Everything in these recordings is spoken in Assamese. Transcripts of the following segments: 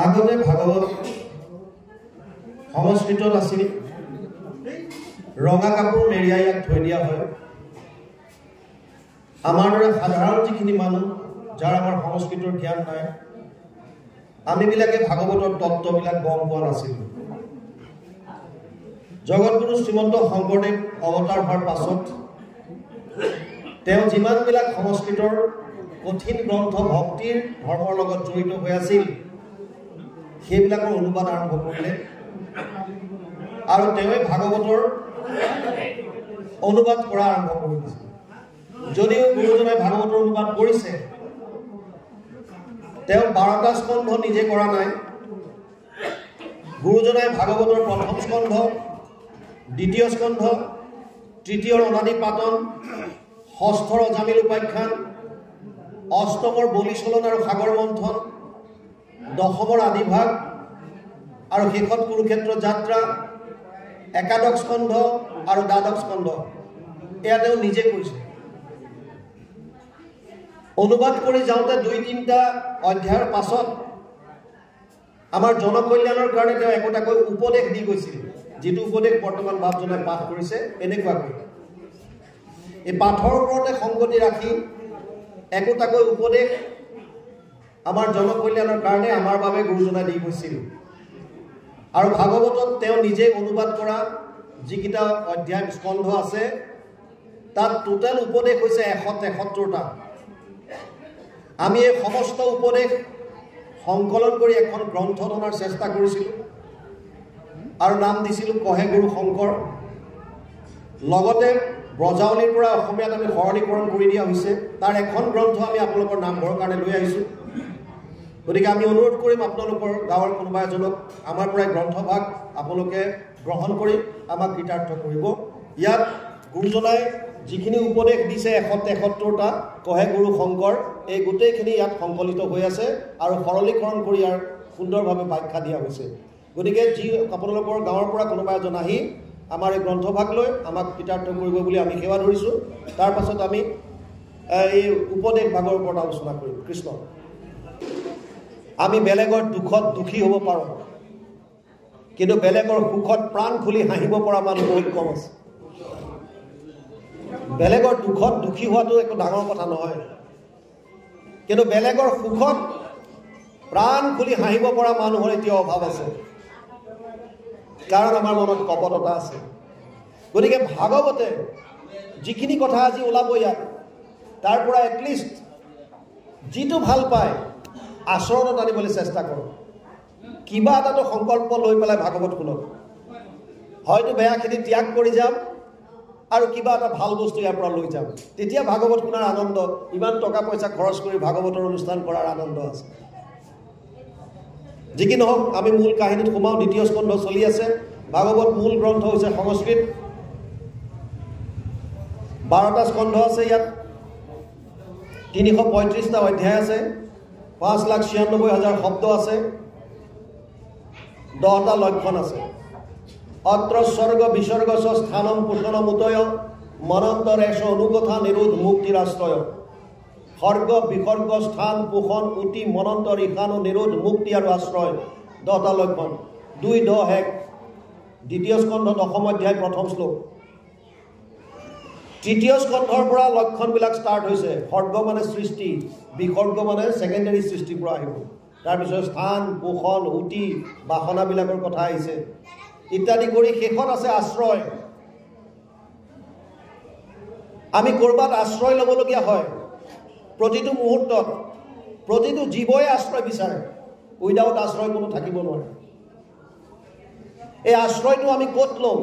আগতে ভাগৱত সংস্কৃতত আছিল। ৰঙা কাপোৰ মেৰিয়াই ইয়াক থৈ দিয়া হয়। আমাৰ দৰে সাধাৰণ যিখিনি মানুহ যাৰ আমাৰ সংস্কৃতৰ জ্ঞান নাই আমিবিলাকে ভাগৱতৰ তত্ত্ববিলাক গম পোৱা নাছিলোঁ। জগতগুৰু শ্ৰীমন্ত শংকৰদেৱ অৱতাৰ হোৱাৰ পাছত তেওঁ যিমানবিলাক সংস্কৃতৰ কঠিন গ্ৰন্থ ভক্তিৰ ধৰ্মৰ লগত জড়িত হৈ আছিল সেইবিলাকৰ অনুবাদ আৰম্ভ কৰিলে। আৰু তেওঁৱে ভাগৱতৰ অনুবাদ কৰা আৰম্ভ কৰি দিছিল যদিও গুৰুজনাই ভাগৱতৰ অনুবাদ কৰিছে তেওঁ বাৰটা স্কন্ধ নিজে কৰা নাই। গুৰুজনাই ভাগৱতৰ প্ৰথম স্কন্ধ দ্বিতীয় স্কন্ধ তৃতীয়ৰ অনাদি পাতন ষষ্ঠৰ অজামিল উপাখ্যান অষ্টমৰ বলিচলন আৰু সাগৰ মন্থন দশমৰ আদিভাগ আৰু শেষত কুৰুক্ষেত্ৰ যাত্ৰা একাদশ স্কন্ধ আৰু দ্বাদশ স্কন্ধ। এয়া তেওঁ নিজে কৰিছে অনুবাদ কৰি যাওঁতে দুই তিনিটা অধ্যায়ৰ পাছত আমাৰ জনকল্যাণৰ কাৰণে তেওঁ একোটাকৈ উপদেশ দি গৈছিল যিটো উপদেশ বৰ্তমান বাপজনে পাঠ কৰিছে এনেকুৱাকৈ। এই পাঠৰ ওপৰতে সংগতি ৰাখি একোটাকৈ উপদেশ আমাৰ জনকল্যাণৰ কাৰণে আমাৰ বাবে গুৰুজনাই দি গৈছিল। আৰু ভাগৱতত তেওঁ নিজে অনুবাদ কৰা যিকেইটা অধ্যায় স্কন্ধ আছে তাত টোটেল উপদেশ হৈছে এশ তেসত্তৰটা। আমি এই সমস্ত উপদেশ সংকলন কৰি এখন গ্ৰন্থ অনাৰ চেষ্টা কৰিছিলোঁ আৰু নাম দিছিলোঁ কহে গুৰু শংকৰ। লগতে ব্ৰজাৱলীৰ পৰা অসমীয়াত আমি সৰলীকৰণ কৰি দিয়া হৈছে। তাৰ এখন গ্ৰন্থ আমি আপোনালোকৰ নামঘৰৰ কাৰণে লৈ আহিছোঁ। গতিকে আমি অনুৰোধ কৰিম আপোনালোকৰ গাঁৱৰ কোনোবা এজনক আমাৰ পৰাই গ্ৰন্থভাগ আপোনালোকে গ্ৰহণ কৰি আমাক কৃতাৰ্থ কৰিব। ইয়াত গুৰুজনাই যিখিনি উপদেশ দিছে এশ তেসত্তৰটা কহে গুৰু শংকৰ এই গোটেইখিনি ইয়াত সংকলিত হৈ আছে আৰু সৰলীকৰণ কৰি ইয়াৰ সুন্দৰভাৱে ব্যাখ্যা দিয়া হৈছে। গতিকে যি আপোনালোকৰ গাঁৱৰ পৰা কোনোবা এজন আহি আমাৰ এই গ্ৰন্থভাগ লৈ আমাক কৃতাৰ্থ কৰিব বুলি আমি সেৱা ধৰিছোঁ। তাৰ পাছত আমি এই উপদেশ ভাগৰ ওপৰত আলোচনা কৰিম। কৃষ্ণ। আমি বেলেগৰ দুখত দুখী হ'ব পাৰোঁ। কিন্তু বেলেগৰ সুখত প্ৰাণ খুলি হাঁহিব পৰা মানুহ বহুত কম আছে। বেলেগৰ দুখত দুখী হোৱাটো একো ডাঙৰ কথা নহয়। কিন্তু বেলেগৰ সুখত প্ৰাণ খুলি হাঁহিব পৰা মানুহৰ এতিয়া অভাৱ আছে। কাৰণ আমাৰ মনত কপটতা আছে। গতিকে ভাগৱতে যিখিনি কথা আজি ওলাব ইয়াত তাৰ পৰা এটলিষ্ট যিটো ভাল পায় আচৰণত আনিবলৈ চেষ্টা কৰক কিবা এটাতো সংকল্প লৈ পেলাই ভাগৱত শুনক। হয়তো বেয়াখিনি ত্যাগ কৰি যাম আৰু কিবা এটা ভাল বস্তু ইয়াৰ পৰা লৈ যাম। তেতিয়া ভাগৱত শুনাৰ আনন্দ ইমান টকা পইচা খৰচ কৰি ভাগৱতৰ অনুষ্ঠান কৰাৰ আনন্দ আছে। যি কি নহওক আমি মূল কাহিনীত সোমাওঁ দ্বিতীয় স্কন্ধ চলি আছে। ভাগৱত মূল গ্ৰন্থ হৈছে সংস্কৃত। বাৰটা স্কন্ধ আছে ইয়াত। তিনিশ পঁয়ত্ৰিছটা অধ্যায় আছে। পাঁচ লাখ ছিয়ান্নব্বৈ হাজাৰ শব্দ আছে দহটা লক্ষণ আছে। অত্ৰ স্বৰ্গ বিসৰ্গ স্থানম পোষণম উদয় মনন্তৰেশ অনুকথা নিৰোধ মুক্তিৰ আশ্ৰয় সৰ্গ বিসৰ্গ স্থান পোষণ উটি মনন্তৰ ঈশান নিৰোধ মুক্তি আৰু আশ্ৰয়। দহটা লক্ষণ। দুই দহ এক। দ্বিতীয় স্কন্ধ দশম অধ্যায় প্ৰথম শ্লোক। তৃতীয় স্কন্ধৰ পৰা লক্ষণবিলাক ষ্টাৰ্ট হৈছে। সৰ্গ মানে সৃষ্টি বিসৰ্গ মানে ছেকেণ্ডেৰী সৃষ্টিৰ পৰা আহিব। তাৰপিছত স্থান পোষণ উটি বাসনাবিলাকৰ কথা আহিছে। ইত্যাদি কৰি শেষত আছে আশ্ৰয়। আমি ক'ৰবাত আশ্ৰয় ল'বলগীয়া হয় প্ৰতিটো মুহূৰ্তত প্ৰতিটো জীৱই আশ্ৰয় বিচাৰে। উইদাউট আশ্ৰয় কোনো থাকিব নোৱাৰে। এই আশ্ৰয়টো আমি ক'ত ল'ম?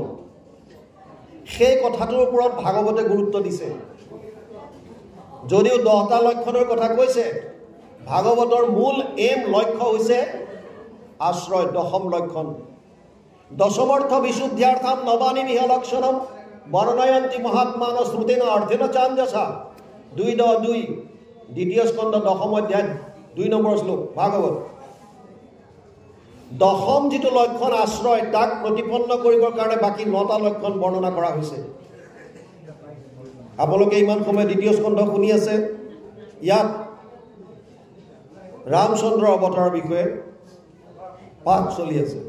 সেই কথাটোৰ ওপৰত ভাগৱতে গুৰুত্ব দিছে। যদিও দহটা লক্ষণৰ কথা কৈছে ভাগৱতৰ মূল এম লক্ষ্য হৈছে আশ্ৰয় দশম লক্ষণ। দশমৰ্থ বিশুদ্ধ্যাৰ্থম নবানী নিহ লক্ষণম বৰ্ণয়ন্তী মহাত্মান শ্ৰুতেন অৰ্ধেন চাঞ্জসা। দুই দহ দুই দ্বিতীয় স্কন্ধ দশম অধ্যায় দুই নম্বৰ শ্লোক ভাগৱত। দশম যিটো লক্ষণ আশ্ৰয় তাক প্ৰতিপন্ন কৰিবৰ কাৰণে বাকী নটা লক্ষণ বৰ্ণনা কৰা হৈছে। আপোনালোকে ইমান সময় দ্বিতীয় স্কন্ধ শুনি আছে। ইয়াত ৰামচন্দ্ৰ অৱতাৰৰ বিষয়ে পাঠ চলি আছে।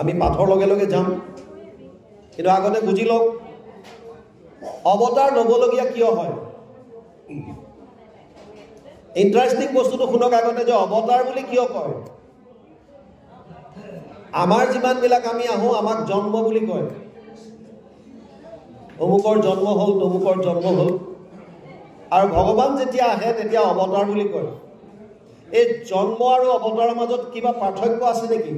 আমি পাঠৰ লগে লগে যাম। কিন্তু আগতে বুজি লওক অৱতাৰ ল'বলগীয়া কিয় হয়? ইণ্টাৰেষ্টিং বস্তুটো শুনক আগতে যে অৱতাৰ বুলি কিয় কয়? আমাৰ যিমানবিলাক আমি আহোঁ আমাক জন্ম বুলি কয়। অমুকৰ জন্ম হ'ল তমুকৰ জন্ম হ'ল। আৰু ভগৱান যেতিয়া আহে তেতিয়া অৱতাৰ বুলি কয়। এই জন্ম আৰু অৱতাৰৰ মাজত কিবা পাৰ্থক্য আছে নেকি?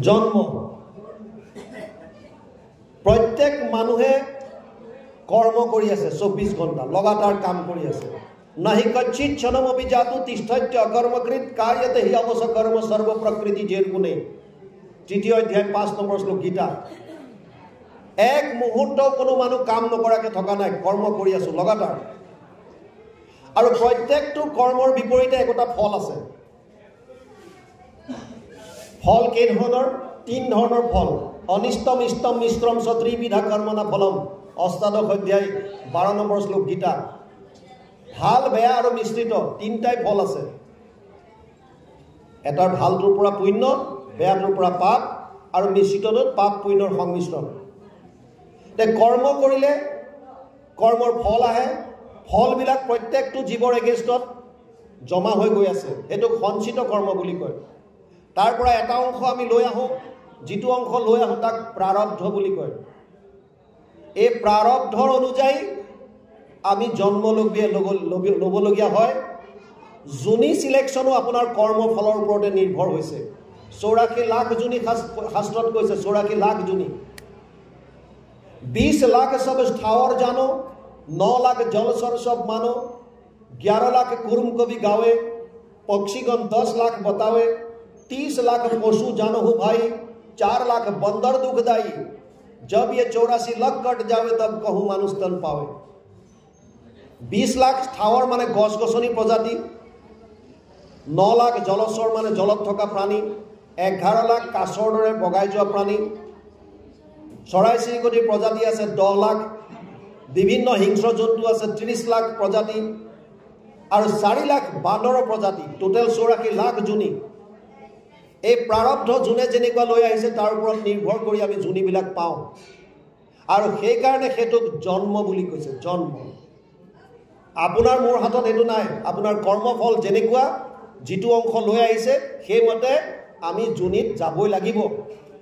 জন্ম। প্ৰত্যেক মানুহে কৰ্ম কৰি আছে চৌব্বিছ ঘণ্টা লগাতাৰ কাম কৰি আছে। নাহি কচ্ছিত ক্ষণম অভিজাতু তিষ্ঠত্য অকৰ্মকৃত কাৰ্যতে হি কৰ্ম প্ৰকৃতি জেৰ গুণে তৃতীয় অধ্যায় পাঁচ নম্বৰ শ্লোক গীতা। এক মুহূৰ্তও কোনো মানুহ কাম নকৰাকৈ থকা নাই কৰ্ম কৰি আছোঁ লগাতাৰ। আৰু প্ৰত্যেকটো কৰ্মৰ বিপৰীতে একোটা ফল আছে। ফল কেইধৰণৰ তিনি ধৰণৰ ফল। অনিষ্টম ইষ্টম মিশ্ৰম চ ত্ৰিবিধা কৰ্মনা ফলম। অষ্টাদশ অধ্যায় বাৰ নম্বৰ শ্লোক গীতা। ভাল বেয়া আৰু মিশ্ৰিত। তিনিটাই ফল আছে। এটাৰ ভালটোৰ পৰা পুণ্য বেয়াটোৰ পৰা পাপ আৰু মিশ্ৰিতটোত পাপ পুণ্যৰ সংমিশ্ৰণ। তে কৰ্ম কৰিলে কৰ্মৰ ফল আহে। ফলবিলাক প্ৰত্যেকটো জীৱৰ এগেইনষ্টত জমা হৈ গৈ আছে। সেইটোক সঞ্চিত কৰ্ম বুলি কয়। তাৰ পৰা এটা অংশ আমি লৈ আহোঁ। যিটো অংশ লৈ আহোঁ তাক প্ৰাৰব্ধ বুলি কয়। এই প্ৰাৰব্ধৰ অনুযায়ী আমি জন্ম লবিয়ে ল'ব ল'বলগীয়া হয় জোনী চিলেকশ্যনো আপোনাৰ কৰ্মফলৰ ওপৰতে নিৰ্ভৰ হৈছে চৌৰাশী লাখ জোনী শাস্ত্ৰত কৈছে চৌৰাশী লাখ জোনী বিছ লাখ সব স্থাৱৰ জানো ন লাখ জলচৰ সব মানো ग्यारह लाख कुरुम कवि गावे पक्षीगण दस लाख बतावे तीस लाख पशु जानहु भाई चार लाख बंदर दुखदाई जब ये चौरासी लाख कट जावे तब कहूँ मानुष तन पावे বিছ লাখ স্থাৱৰ মানে গছ গছনি প্ৰজাতি ন লাখ জলচৰ মানে জলত থকা প্ৰাণী এঘাৰ লাখ কাছৰ দৰে বগাই যোৱা প্ৰাণী চৰাই চিৰিকটিৰ প্ৰজাতি আছে দহ লাখ বিভিন্ন হিংস্ৰ জন্তু আছে ত্ৰিছ লাখ প্ৰজাতি আৰু চাৰি লাখ বান্দৰৰ প্ৰজাতি টোটেল চৌৰাশী লাখ জোনী। এই প্ৰাৰব্ধ যোনে যেনেকুৱা লৈ আহিছে তাৰ ওপৰত নিৰ্ভৰ কৰি আমি জোনীবিলাক পাওঁ। আৰু সেইকাৰণে সেইটোক জন্ম বুলি কৈছে জন্ম। আপোনাৰ মোৰ হাতত সেইটো নাই। আপোনাৰ কৰ্মফল যেনেকুৱা যিটো অংশ লৈ আহিছে সেইমতে আমি জোনীত যাবই লাগিব।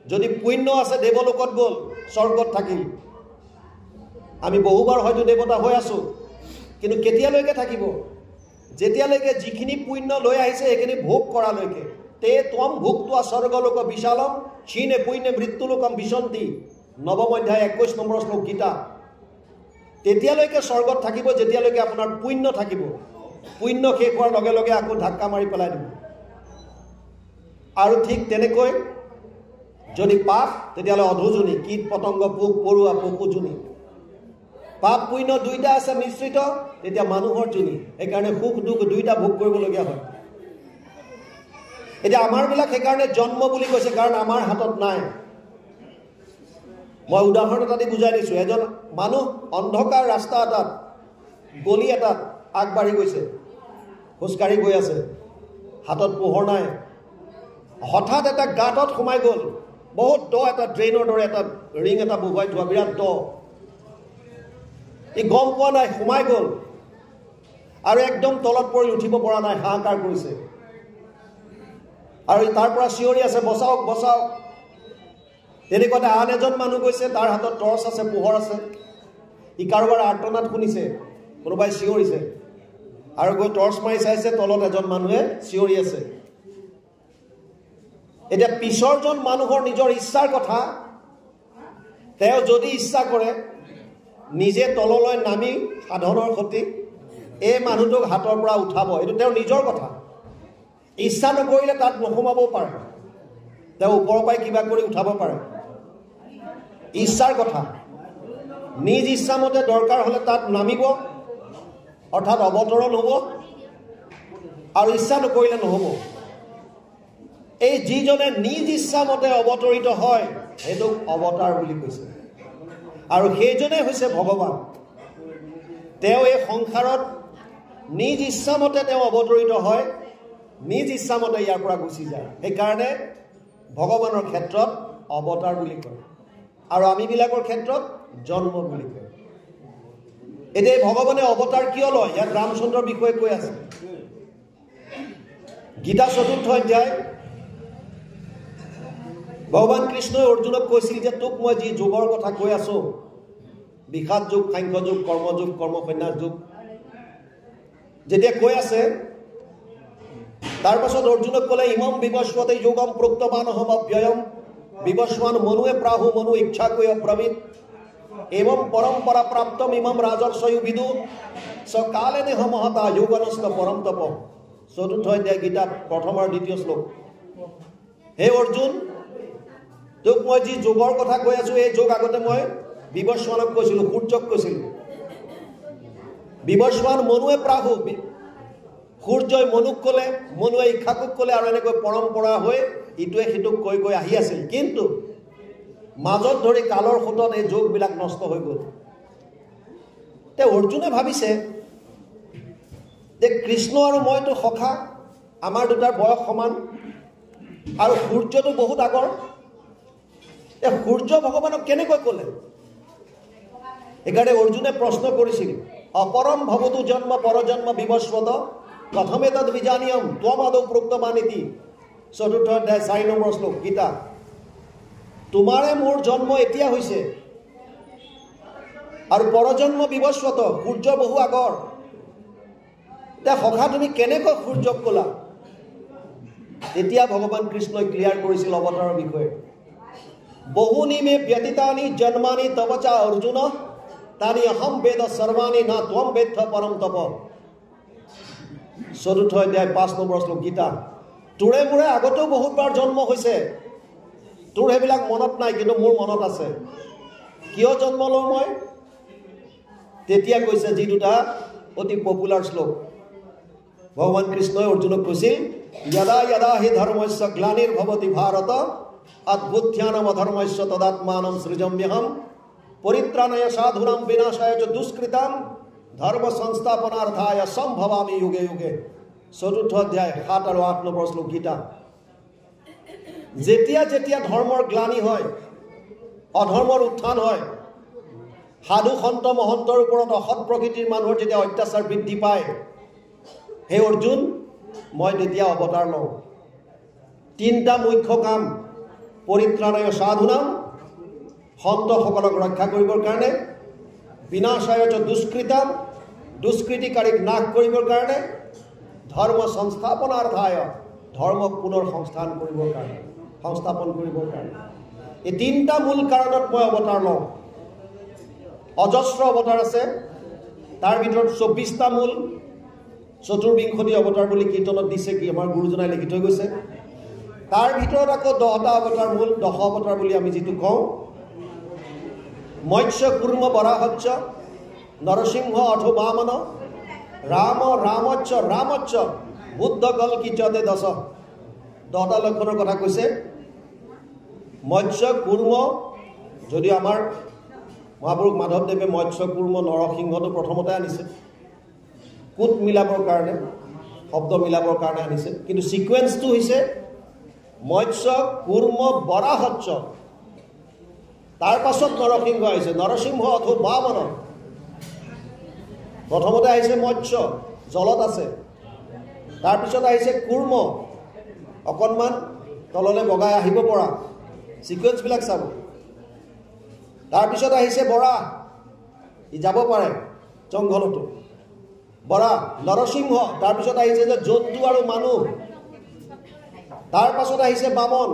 যদি পুণ্য আছে দেৱলোকত গ'ল স্বৰ্গত থাকিল। আমি বহুবাৰ হয়তো দেৱতা হৈ আছোঁ কিন্তু কেতিয়ালৈকে থাকিব? যেতিয়ালৈকে যিখিনি পুণ্য লৈ আহিছে সেইখিনি ভোগ কৰালৈকে। তে ত্বম ভোগটোৱা স্বৰ্গলোক বিশালম ক্ষীণে পুণ্যে মৃত্যুলোকম বিচন্তি নৱম অধ্যায় একৈছ নম্বৰ শ্লোক গীতা। তেতিয়ালৈকে স্বৰ্গত থাকিব যেতিয়ালৈকে আপোনাৰ পুণ্য থাকিব। পুণ্য শেষ হোৱাৰ লগে লগে আকৌ ধাক্কা মাৰি পেলাই দিব। আৰু ঠিক তেনেকৈ যদি পাপ তেতিয়াহ'লে অধুজনী কীট পতংগ পোক পৰুৱা পশুজনী। পাপ পুণ্য দুইটা আছে মিশ্ৰিত তেতিয়া মানুহৰ জনী সেইকাৰণে সুখ দুখ দুইটা ভোগ কৰিবলগীয়া হয়। এতিয়া আমাৰবিলাক সেইকাৰণে জন্ম বুলি কৈছে কাৰণ আমাৰ হাতত নাই। মই উদাহৰণ এটা দি বুজাই দিছোঁ। এজন মানুহ অন্ধকাৰ ৰাস্তা এটাত গলি এটাত আগবাঢ়ি গৈছে। খোজকাঢ়ি গৈ আছে। হাতত পোহৰ নাই। হঠাৎ এটা গাঁতত সোমাই গ'ল। বহুত দ এটা ড্ৰেইনৰ দৰে এটা ৰিং এটা বহুৱাই থোৱা বিৰাট দ। ই গম পোৱা নাই সোমাই গ'ল। আৰু একদম তলত পৰি উঠিব পৰা নাই হাহাকাৰ কৰিছে। আৰু তাৰ পৰা চিঞৰি আছে বচাওক বচাওক। তেনেকুৱাতে আন এজন মানুহ গৈছে তাৰ হাতত টৰ্চ আছে পোহৰ আছে। ই কাৰোবাৰ আৰ্তনাত শুনিছে কোনোবাই চিঞৰিছে। আৰু গৈ টৰ্চ মাৰি চাইছে তলত এজন মানুহে চিঞৰি আছে। এতিয়া পিছৰজন মানুহৰ নিজৰ ইচ্ছাৰ কথা তেওঁ যদি ইচ্ছা কৰে নিজে তললৈ নামি সাধনৰ সতি এই মানুহটোক হাতৰ পৰা উঠাব এইটো তেওঁৰ নিজৰ কথা। ইচ্ছা নকৰিলে তাত নোসোমাবও পাৰে। তেওঁ ওপৰৰ পৰাই কিবা কৰি উঠাব পাৰে। ইচ্ছাৰ কথা। নিজ ইচ্ছামতে দৰকাৰ হ'লে তাত নামিব অৰ্থাৎ অৱতৰণ হ'ব আৰু ইচ্ছা নকৰিলে নহ'ব। এই যিজনে নিজ ইচ্ছামতে অৱতৰিত হয় সেইটোক অৱতাৰ বুলি কৈছে। আৰু সেইজনে হৈছে ভগৱান। তেওঁ এই সংসাৰত নিজ ইচ্ছামতে তেওঁ অৱতৰিত হয় নিজ ইচ্ছামতে ইয়াৰ পৰা গুচি যায়। সেইকাৰণে ভগৱানৰ ক্ষেত্ৰত অৱতাৰ বুলি কয়। আৰু আমিবিলাকৰ ক্ষেত্ৰত জন্ম বুলি কয়। এতিয়া ভগৱানে অৱতাৰ কিয় লয়? ইয়াত ৰামচন্দ্ৰৰ বিষয়ে কৈ আছে। গীতা চতুৰ্থ অধ্যায়। ভগৱান কৃষ্ণই অৰ্জুনক কৈছিল যে তোক মই যি যোগৰ কথা কৈ আছো বিষাদ যুগ সাংখ্য যুগ কৰ্মযুগ কৰ্মসন্যাস যুগ যেতিয়া কৈ আছে তাৰ পাছত অৰ্জুনক ক'লে ইমম বিবস্বতে যোগম প্ৰোক্তমান হম অব্যয়ম। বিবস্বান মনুৱে প্ৰাহু মনু ইচ্ছা কৈ অব্ৰমিত এवं পৰম্পৰা প্ৰাপ্তম ইমম ৰাজৰ্ষয়ু বিদু। চ কালেনে সমহতা যোগনস্থ পৰম তপ। চতুৰ্থ অধ্যায় গীতা প্ৰথম আৰু দ্বিতীয় শ্লোক। হে অৰ্জুন তোক মই যি যোগৰ কথা কৈ আছো, এই যোগ আগতে মই বিবস্বানক কৈছিলোঁ, সূৰ্যক কৈছিলোঁ। বিবস্বান মনুৱে প্ৰাহু সূৰ্যই মনুক ক'লে মনুৱে ইক্ষাকুক ক'লে আৰু এনেকৈ পৰম্পৰা হৈ ইটোৱে সিটোক কৈ কৈ আহি আছিল। কিন্তু মাজত ধৰি কালৰ সোঁতত এই যোগবিলাক নষ্ট হৈ গ'ল। তেওঁ অৰ্জুনে ভাবিছে যে কৃষ্ণ আৰু মইতো সখা, আমাৰ দুটাৰ বয়স সমান আৰু সূৰ্যটো বহুত আগৰ। এই সূৰ্য ভগৱানক কেনেকৈ ক'লে? সেইকাৰণে অৰ্জুনে প্ৰশ্ন কৰিছিল, অপৰম ভৱতো জন্ম পৰজন্ম বিবস্বত প্ৰথমে তাত বিজানিয়ম ত্বম আদৌ প্ৰোক্তমানিতি। চতুৰ্থ অধ্যায় চাৰি নম্বৰ শ্লোক গীতা। তোমাৰে মোৰ জন্ম এতিয়া হৈছে। আৰু পৰজন্ম বিবস্বত সূৰ্য বহু আগৰ। এতিয়া সখা তুমি কেনেকৈ সূৰ্যক ক'লা? তেতিয়া ভগৱান কৃষ্ণই ক্লিয়াৰ কৰিছিল অৱতাৰৰ বিষয়ে। বহুনি মে ব্যতীতানি জন্মানি তপচা অৰ্জুন তানি অহম বেদ সৰ্বাণী না ত্বম বেদ পৰম তপ। চতুৰ্থ অধ্যায় পাঁচ নম্বৰ শ্লোক গীতা। তোৰে মোৰে আগতেও বহুতবাৰ জন্ম হৈছে। তোৰ সেইবিলাক মনত নাই, কিন্তু মোৰ মনত আছে। কিয় জন্ম লওঁ মই? তেতিয়া কৈছে যি দুটা অতি পপুলাৰ শ্লোক। ভগৱান কৃষ্ণই অৰ্জুনক কৈছিল যদা যদা হি ধৰ্মস্য গ্লানিৰ ভৱতি ভাৰত অদ্ভুত্যানম অধৰ্মস্য তদাত্মানম সৃজম্যহম, পৰিত্ৰাণয় সাধুৰাম বিনাশায় দুষ্কৃতাম ধৰ্ম সংস্থাপনাৰ্থায় সম্ভৱামি যুগে যুগে। চতুৰ্থ অধ্যায় সাত আৰু আঠ নম্বৰ শ্লোক গীতা। যেতিয়া যেতিয়া ধৰ্মৰ গ্লানি হয় অধৰ্মৰ উত্থান হয় সাধু সন্ত মহন্তৰ ওপৰত অসৎ প্ৰকৃতিৰ মানুহৰ যেতিয়া অত্যাচাৰ বৃদ্ধি পায় হে অৰ্জুন মই তেতিয়া অৱতাৰ লওঁ। তিনিটা মুখ্য কাম পৰিত্ৰাণয় সাধুনাম সন্তসকলক ৰক্ষা কৰিবৰ কাৰণে বিনাশায়ত দুষ্কৃতাম দুষ্কৃতিকাৰীক নাশ কৰিবৰ কাৰণে ধৰ্ম সংস্থাপনাৰ্থায় ধৰ্মক পুনৰ সংস্থান কৰিবৰ কাৰণে সংস্থাপন কৰিবৰ কাৰণে। এই তিনিটা মূল কাৰণত মই অৱতাৰ লওঁ। অজস্ৰ অৱতাৰ আছে। তাৰ ভিতৰত চৌব্বিছটা মূল চতুৰ্বিংশতি অৱতাৰ বুলি কীৰ্তনত দিছে কি আমাৰ গুৰুজনাই লিখি থৈ গৈছে। তাৰ ভিতৰত আকৌ দহটা অৱতাৰ মূল দশ অৱতাৰ বুলি আমি যিটো কওঁ। মৎস্য কুৰ্ম বৰাহচ্য নৰসিংহ অথ বামন ৰাম ৰামচ্য ৰামচ্য বুদ্ধ কলকিচতে দশ দহটা লক্ষণৰ কথা কৈছে মৎস্য কুৰ্ম যদি আমাৰ মহাপুৰুষ মাধৱদেৱে মৎস্য কুৰ্ম নৰসিংহটো প্ৰথমতে আনিছে কোট মিলাবৰ কাৰণে শব্দ মিলাবৰ কাৰণে আনিছে কিন্তু ছিকুৱেঞ্চটো হৈছে মৎস্য কুৰ্ম বৰাহচ্য তাৰ পাছত নৰসিংহ আহিছে নৰসিংহ অথবা বামন প্ৰথমতে আহিছে মৎস্য জলত আছে। তাৰপিছত আহিছে কুৰ্ম। অকণমান তললৈ বগাই আহিব পৰা। ছিকুৱেঞ্চবিলাক চাব। তাৰপিছত আহিছে বৰা। ই যাব পাৰে জংঘলতো। বৰা নৰসিংহ। তাৰপিছত আহিছে যে জন্তু আৰু মানুহ। তাৰ পাছত আহিছে বামন।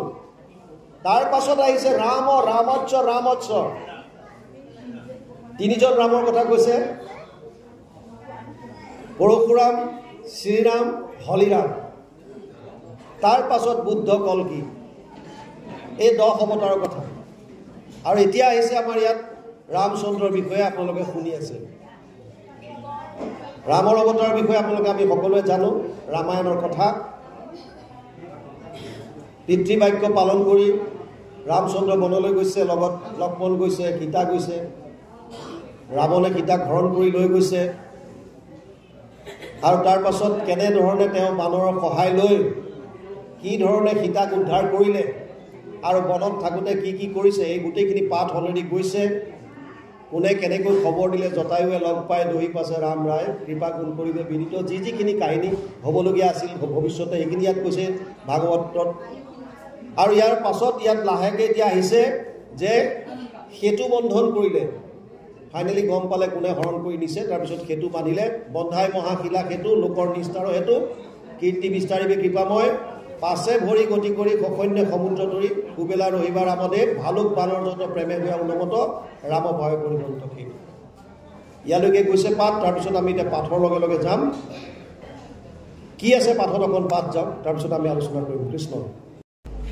তাৰ পাছত আহিছে ৰাম ৰামচ্য ৰামচ্য তিনিজন ৰামৰ কথা কৈছে। পৰশুৰাম শ্ৰীৰাম হলিৰাম। তাৰ পাছত বুদ্ধ কলকি এই দহ অৱতাৰৰ কথা। আৰু এতিয়া আহিছে আমাৰ ইয়াত ৰামচন্দ্ৰৰ বিষয়ে আপোনালোকে শুনি আছে। ৰামৰ অৱতাৰৰ বিষয়ে আপোনালোকে আমি সকলোৱে জানো ৰামায়ণৰ কথা। পিতৃ বাক্য পালন কৰি ৰামচন্দ্ৰ বনলৈ গৈছে লগত লক্ষ্মণ গৈছে সীতা গৈছে। ৰাৱণে সীতাক হৰণ কৰি লৈ গৈছে। আৰু তাৰ পাছত কেনেধৰণে তেওঁ বানৰৰ সহায় লৈ কি ধৰণে সীতাক উদ্ধাৰ কৰিলে আৰু বনত থাকোঁতে কি কি কৰিছে এই গোটেইখিনি পাঠ অলৰেডি গৈছে। কোনে কেনেকৈ খবৰ দিলে জটায়ুৱে লগ পাই দহি পাছে ৰাম ৰায় কৃপা গুণ কৰিলে বিদিত যি যিখিনি কাহিনী হ'বলগীয়া আছিল ভৱিষ্যতে সেইখিনি ইয়াত কৈছে ভাগৱতত। আৰু ইয়াৰ পাছত ইয়াত লাহেকৈ এতিয়া আহিছে যে সেতু বন্ধন কৰিলে। ফাইনেলি গম পালে কোনে হৰণ কৰি নিছে তাৰপিছত সেতু বান্ধিলে। বন্ধাই মহাশিলা সেতু লোকৰ নিষ্ঠাৰৰ হেতু কীৰ্তি বিস্তাৰিবে কৃপাময়। পাছে ভৰি গতি কৰি সসৈন্য সমুদ্ৰ তৰি সুবেলা ৰহিবা ৰামদেৱ ভালুক বানৰ যত প্ৰেমে হোৱা অনুমত ৰাম ভয় পৰিৱন্ত সেই ইয়ালৈকে গৈছে পাঠ তাৰপিছত আমি এতিয়া পাঠৰ লগে লগে যাম। কি আছে পাঠত অকণ পাঠ যাওক তাৰপিছত আমি আলোচনা কৰিম। কৃষ্ণ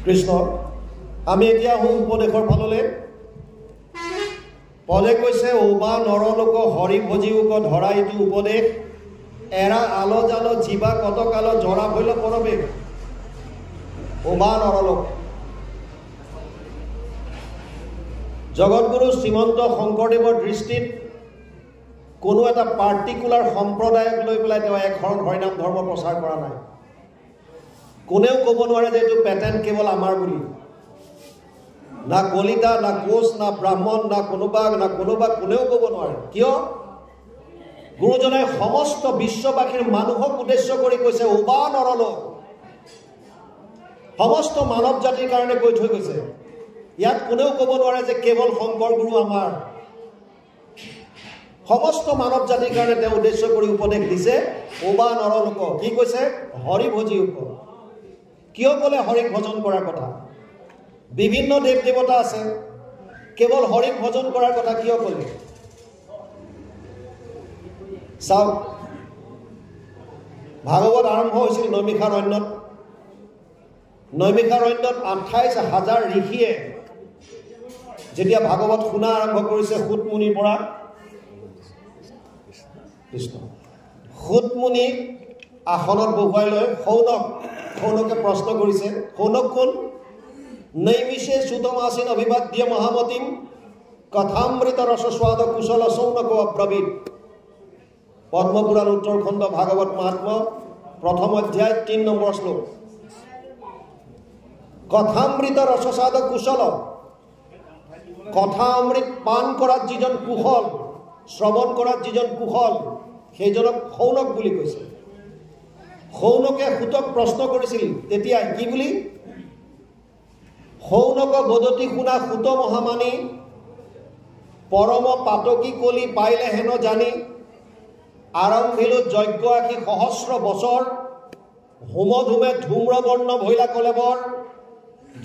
কৃষ্ণ আমি এতিয়া আহোঁ উপদেশৰ ফাললৈ। পদে কৈছে ঔবা নৰলোক হৰি ভজিওক ধৰা এইটো উপদেশ। এৰা আল জাল জীৱা কতকাল জৰা ভৈল পৰৱেশ ঔবা নৰলোক। জগতগুৰু শ্ৰীমন্ত শংকৰদেৱৰ দৃষ্টিত কোনো এটা পাৰ্টিকুলাৰ সম্প্ৰদায়ক লৈ পেলাই তেওঁ এক শৰণ হৰিনাম ধৰ্ম প্ৰচাৰ কৰা নাই। কোনেও ক'ব নোৱাৰে যে এইটো পেটেণ্ট কেৱল আমাৰ বুলি। না কলিতা না কোচ না ব্ৰাহ্মণ না কোনোবা না কোনোবা কোনেও ক'ব নোৱাৰে। কিয়? গুৰুজনাই সমস্ত বিশ্ববাসীৰ মানুহক উদ্দেশ্য কৰি কৈছে উবা নৰল সমস্ত মানৱ জাতিৰ কাৰণে কৈ থৈ গৈছে। ইয়াত কোনেও ক'ব নোৱাৰে যে কেৱল শংকৰ গুৰু আমাৰ। সমস্ত মানৱ জাতিৰ কাৰণে তেওঁ উদ্দেশ্য কৰি উপদেশ দিছে উবা নৰলোক। কি কৈছে? হৰি ভজি উপ। কিয় ক'লে হৰিক ভজন কৰাৰ কথা? বিভিন্ন দেৱ দেৱতা আছে। কেৱল হৰিক ভজন কৰাৰ কথা কিয় ক'লে? চাওক ভাগৱত আৰম্ভ হৈছিল নৈমিষাৰণ্যত। নৈমিষাৰণ্যত আঠাইছ হাজাৰ ঋষিয়ে যেতিয়া ভাগৱত শুনা আৰম্ভ কৰিছে সুতমুনিৰ পৰা কৃষ্ণ সুতমুনি আসনত বহুৱাই লৈ সৌনক সৌনকে প্ৰশ্ন কৰিছে সৌনক কোন? নৈমিষে সুতমাসীন অভিবাদ্য মহামতীম কথামৃত ৰসস্বাদ কুশল সৌনক অব্ৰবীত পদ্মপুৰাণ উত্তৰখণ্ড ভাগৱত মহাত্ম প্ৰথম অধ্যায় তিনি নম্বৰ শ্লোক কথামৃত ৰসস্বাদ কুশল কথা অমৃত পান কৰাত যিজন কুশল শ্ৰৱণ কৰাত যিজন কুশল সেইজনক সৌনক বুলি কৈছে। সৌনকে সুতক প্ৰশ্ন কৰিছিল তেতিয়া কি বুলি? সৌনক বদতি শুনা সুত মহামানী পৰম পাতকী কলি পাইলে হেন জানি আৰম্ভিলো যজ্ঞ আশী সহস্ৰ বছৰ হোম ধুমে ধূম্ৰবৰ্ণ ভৈলা কলেবৰ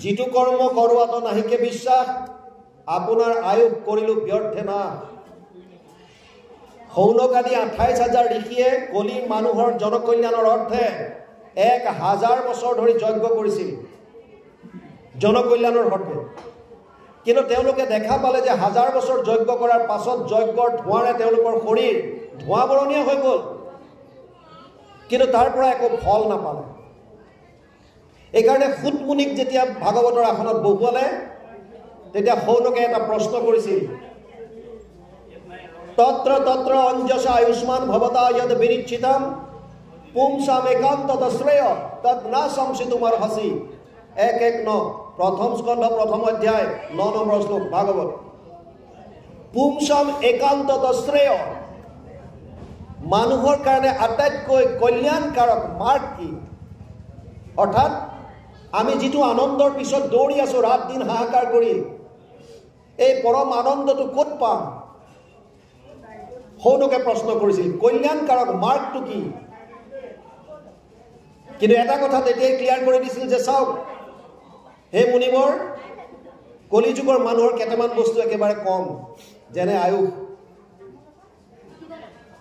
যিটো কৰ্ম কৰোৱাটো নাহিকে বিশ্বাস আপোনাৰ আয়ুস কৰিলোঁ ব্যৰ্থে না। সৌনক আদি আঠাইছ হাজাৰ ঋষিয়ে কলি মানুহৰ জনকল্যাণৰ অৰ্থে এক হাজাৰ বছৰ ধৰি যজ্ঞ কৰিছিল। জনকল্যাণৰ অৰ্থে কিন্তু তেওঁলোকে দেখা পালে যে হাজাৰ বছৰ যজ্ঞ কৰাৰ পাছত যজ্ঞৰ ধোঁৱাৰে তেওঁলোকৰ শৰীৰ ধোঁৱা বৰণীয়া হৈ গ'ল। কিন্তু তাৰ পৰা একো ফল নাপালে। এইকাৰণে সুতমুনিক যেতিয়া ভাগৱতৰ আসনত বহুৱালে তেতিয়া সৌনকে এটা প্ৰশ্ন কৰিছিল। তত্ৰ তত্ৰ অঞ্জস আয়ুষ্মান ভৱতা য়দ বিনিচ্ছিতম পুংসাম একান্ত শ্ৰেয় তৎ না শংসি তোমাৰ হাসি এক এক ন প্ৰথম স্কন্ধ প্ৰথম অধ্যায় ন নম্বৰ শ্লোক ভাগৱত। পুংসাম একান্ত শ্ৰেয়। মানুহৰ কাৰণে আটাইতকৈ কল্যাণকাৰক মাৰ্গ কি? অৰ্থাৎ আমি যিটো আনন্দৰ পিছত দৌৰি আছোঁ ৰাত দিন হাহাকাৰ কৰি এই পৰম আনন্দটো ক'ত পাম? সৌনকে প্ৰশ্ন কৰিছিল কল্যাণকাৰক মাৰ্গটো কি? কিন্তু এটা কথা তেতিয়াই ক্লিয়াৰ কৰি দিছিল যে চাওক হে মুনিবৰ কলিযুগৰ মানুহৰ কেইটামান বস্তু একেবাৰে কম যেনে আয়ুস।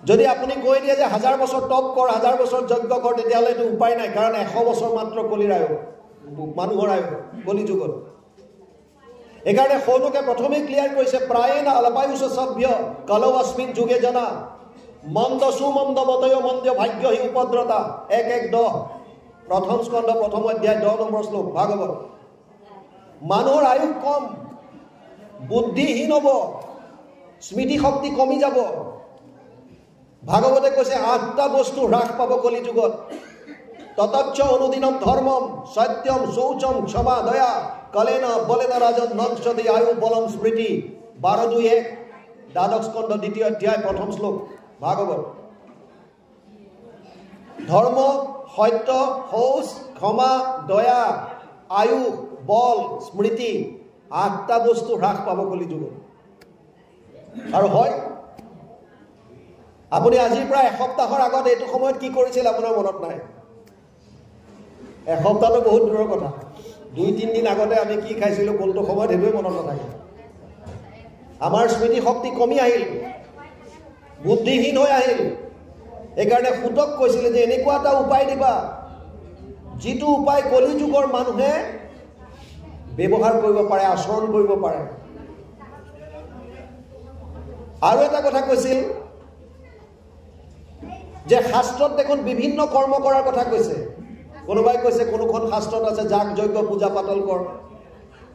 যদি আপুনি কৈ দিয়ে যে হাজাৰ বছৰ টপ কৰ হাজাৰ বছৰ যজ্ঞ কৰ তেতিয়াহ'লে এইটো উপায় নাই কাৰণ এশ বছৰ মাত্ৰ কলিৰ আয়ুস মানুহৰ আয়ুস কলিযুগত। সেইকাৰণে সৌনুকে প্ৰথমেই ক্লিয়াৰ কৰিছে প্ৰায়ে না অলপায়ুষ সভ্য কলৌ অস্মিন যুগে জনা। মন্দ সুমন্দ মতয় মন্দ ভাগ্য হি উপদ্ৰতা এক এক দহ প্ৰথম স্কন্ধ প্ৰথম অধ্যায় দহ নম্বৰ শ্লোক ভাগৱত। মানুহৰ আয়ুস কম, বুদ্ধিহীন হ'ব, স্মৃতি শক্তি কমি যাব। ভাগৱতে কৈছে, আঠটা বস্তু হ্ৰাস পাব কলি যুগত ততচ্ছ অনুদিনম ধৰ্মম, সত্যম শৌচম ক্ষমা দয়া, কলেন বলেন ৰাজন নংসদি আয়ু বলম স্মৃতি। বাৰ দুই এক, দ্বাদশ স্কন্ধ, দ্বিতীয় অধ্যায়, প্ৰথম শ্লোক, ভাগৱত। ধৰ্ম, সত্য, শৌচ, ক্ষমা, দয়া, আয়ু বল স্মৃতি আঠটা বস্তু হ্ৰাস পাব কলি যুগত। আৰু হয় আপুনি আজিৰ পৰা এসপ্তাহৰ আগত এইটো সময়ত কি কৰিছিল আপোনাৰ মনত নাই? এসপ্তাহটো বহুত দূৰৰ কথা। দুই তিনিদিন আগতে আমি কি খাইছিলোঁ কোনটো সময়ত সেইটোৱে মনত নাথাকে আমাৰ স্মৃতি শক্তি কমি আহিল। বুদ্ধিহীন হৈ আহিল। সেইকাৰণে সুতক কৈছিলে যে এনেকুৱা এটা উপায় দিবা যিটো উপায় কলি যুগৰ মানুহে ব্যৱহাৰ কৰিব পাৰে আচৰণ কৰিব পাৰে। আৰু এটা কথা কৈছিল যে শাস্ত্ৰত দেখোন বিভিন্ন কৰ্ম কৰাৰ কথা কৈছে। কোনোবাই কৈছে কোনোখন শাস্ত্ৰত আছে যাগ যজ্ঞ পূজা পাতল কৰ।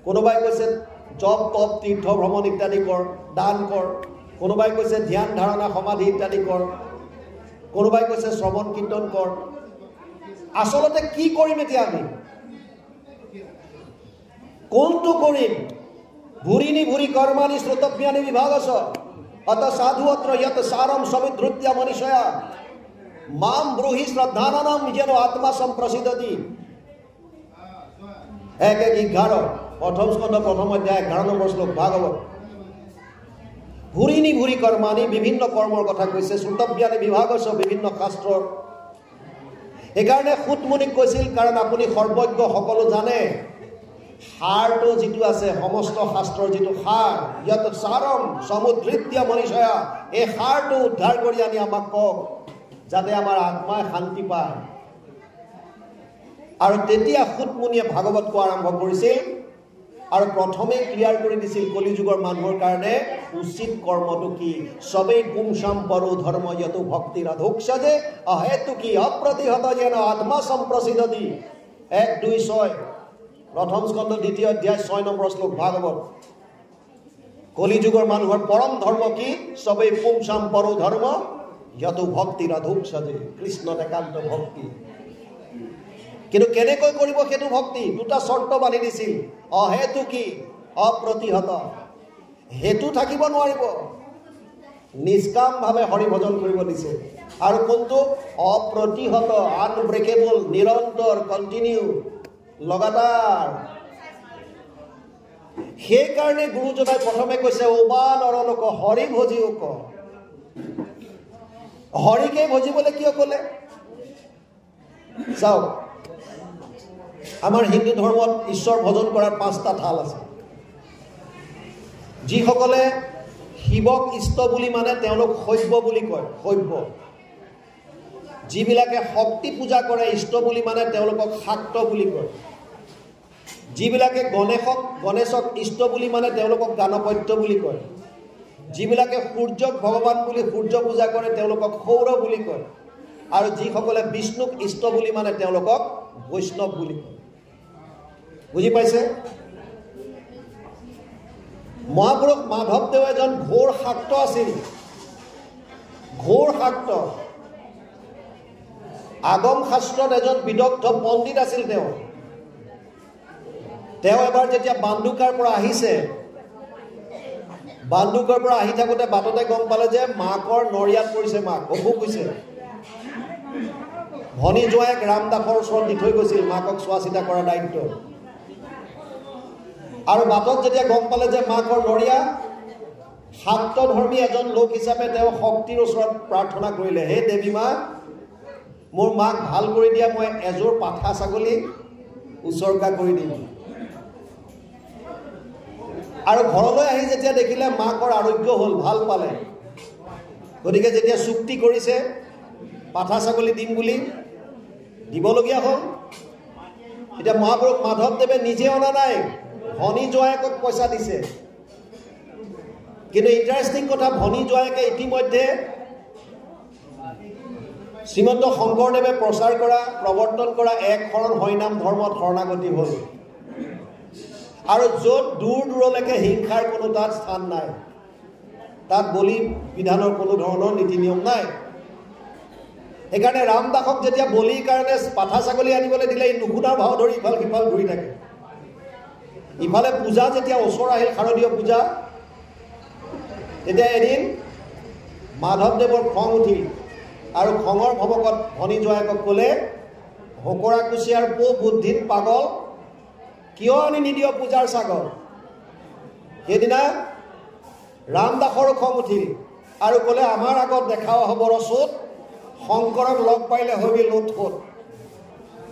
কোনোবাই কৈছে জপ তপ তীৰ্থ ভ্ৰমণ ইত্যাদি কৰ দান কৰ। কোনোবাই কৈছে ধ্যান ধাৰণা সমাধি ইত্যাদি কৰ। কোনোবাই কৈছে শ্ৰৱণ কীৰ্তন কৰ। আচলতে কি কৰিম এতিয়া আমি? কোনটো কৰিম। ভুৰিনি ভুৰি কৰ্মানি শ্ৰোতব্যানি বিভাগ আছ অত সাধু অত্ৰ ইয়াত সাৰম সমিধৃত্য মনীষয়া। মাম ব্ৰুহি শ্ৰদ্ধানানাম যেন আত্মা সম্প্ৰসিদ্ধ দি এক এক এঘাৰ। প্ৰথম স্কন্ধ প্ৰথম অধ্যায় এঘাৰ নম্বৰ শ্লোক ভাগৱত। ভুৰিনি ভুৰি কৰ্মানি বিভিন্ন কৰ্মৰ কথা কৈছে। শ্ৰুতব্যানি বিভাগ আছে বিভিন্ন শাস্ত্ৰৰ। সেইকাৰণে সুতমুনিক কৈছিল কাৰণ আপুনি সৰ্বজ্ঞ সকলো জানে। সাৰটো যিটো আছে সমস্ত শাস্ত্ৰৰ যিটো সাৰ ইয়াত চাৰম সমুদ্ৰিত্য মনীষয়া এই সাৰটো উদ্ধাৰ কৰি আনি আমাক কওক যাতে আমাৰ আত্মাই শান্তি পায়। আৰু তেতিয়া সুতমুনিয়ে ভাগৱত কোৱা আৰম্ভ কৰিছিল আৰু প্ৰথমে ক্লিয়াৰ কৰি দিছিল কলি যুগৰ মানুহৰ কাৰণে উচিত কৰ্মটো কি। চবেই পুংচাম পৰো ধৰ্ম যতো ভক্তি ৰাধোক্ষ যে অহেতু কি অপ্ৰতিহত যেন আত্মা সম্প্ৰসিদ্ধ দি এক দুই ছয়। প্ৰথম স্কন্ধ দ্বিতীয় অধ্যায় ছয় নম্বৰ শ্লোক ভাগৱত। কলি যুগৰ মানুহৰ পৰম ধৰ্ম কি? চবেই পুংচাম পৰো ধৰ্ম যত ভক্তি ৰাধুক সাজে কৃষ্ণত একান্ত ভক্তি। কিন্তু কেনেকৈ কৰিব সেইটো ভক্তি? দুটা চৰ্ত বান্ধি দিছিল। অহেতু কি? অপ্ৰতিহত। হেতু থাকিব নোৱাৰিব। নিষ্কামভাৱে হৰিভজন কৰিব দিছে। আৰু কোনটো? অপ্ৰতিহত আনব্ৰেকেবল নিৰন্তৰ কণ্টিনিউ লগাতাৰ। সেইকাৰণে গুৰুজনাই প্ৰথমে কৈছে ওবা নৰলোক হৰি ভজিও ক। হৰিকে ভজিবলৈ কিয় ক'লে? চাওক আমাৰ হিন্দু ধৰ্মত ঈশ্বৰ ভজন কৰাৰ পাঁচটা থাল আছে। যিসকলে শিৱক ইষ্ট বুলি মানে তেওঁলোক শৈৱ বুলি কয় শৈৱ যিবিলাকে শক্তি পূজা কৰে ইষ্ট বুলি মানে তেওঁলোকক শাক্ত বুলি কয়। যিবিলাকে গণেশক গণেশক ইষ্ট বুলি মানে তেওঁলোকক গানপত্য বুলি কয়। যিবিলাকে সূৰ্যক ভগৱান বুলি সূৰ্য পূজা কৰে তেওঁলোকক সৌৰ বুলি কয়। আৰু যিসকলে বিষ্ণুক ইষ্ট বুলি মানে তেওঁলোকক বৈষ্ণৱ বুলি কয়। বুজি পাইছে? মহাপুৰুষ মাধৱদেৱ এজন ঘোৰ শাক্ত আছিল। ঘোৰ শাক্ত। আগম শাস্ত্ৰত এজন বিদগ্ধ পণ্ডিত আছিল তেওঁ। তেওঁ এবাৰ যেতিয়া বান্দুকাৰ পৰা আহিছে বান্দুকৰ পৰা আহি থাকোঁতে বাটতে গম পালে যে মাকৰ নৰিয়াত পৰিছে মাক অসুখ হৈছে ভনী জোঁৱাইক ৰামদাসৰ ওচৰত দি থৈ গৈছিল মাকক চোৱা চিতা কৰা দায়িত্ব। আৰু বাটত যেতিয়া গম পালে যে মাকৰ নৰিয়া শাক্তধৰ্মী এজন লোক হিচাপে তেওঁ শক্তিৰ ওচৰত প্ৰাৰ্থনা কৰিলে হে দেৱী মা মোৰ মাক ভাল কৰি দিয়া মই এযোৰ পাঠা ছাগলী উচৰ্গা কৰি দিম। আৰু ঘৰলৈ আহি যেতিয়া দেখিলে মাকৰ আৰোগ্য হ'ল ভাল পালে। গতিকে যেতিয়া চুক্তি কৰিছে পাঠা ছাগলী দিম বুলি দিবলগীয়া হ'ল। এতিয়া মহাপুৰুষ মাধৱদেৱে নিজে অনা নাই ভনী জোৱায়েকক পইচা দিছে। কিন্তু ইণ্টাৰেষ্টিং কথা ভনী জোৱায়েকে ইতিমধ্যে শ্ৰীমন্ত শংকৰদেৱে প্ৰচাৰ কৰা প্ৰৱৰ্তন কৰা এক শৰণ হৰিনাম ধৰ্মত শৰণাগতি হ'ল। আৰু য'ত দূৰ দূৰলৈকে হিংসাৰ কোনো তাত স্থান নাই তাত বলি বিধানৰ কোনো ধৰণৰ নীতি নিয়ম নাই। সেইকাৰণে ৰামদাসক যেতিয়া বলিৰ কাৰণে পাঠা ছাগলী আনিবলৈ দিলে ই নুশুনাৰ ভাও ধৰি ইফাল সিফাল ঘূৰি থাকে। ইফালে পূজা যেতিয়া ওচৰ আহিল শাৰদীয় পূজা তেতিয়া এদিন মাধৱদেৱৰ খং উঠিল। আৰু খঙৰ ভৱকত ভনী জোৱাইকক ক'লে হকৰা কুচিয়াৰ পো বুদ্ধিত পাগল কিয় আনি নিদিয় পূজাৰ ছাগল? সেইদিনা ৰামদাসৰো খং উঠিল আৰু ক'লে আমাৰ আগত দেখাও হ'ব ৰচোত শংকৰক লগ পাৰিলে হবি লোট সোত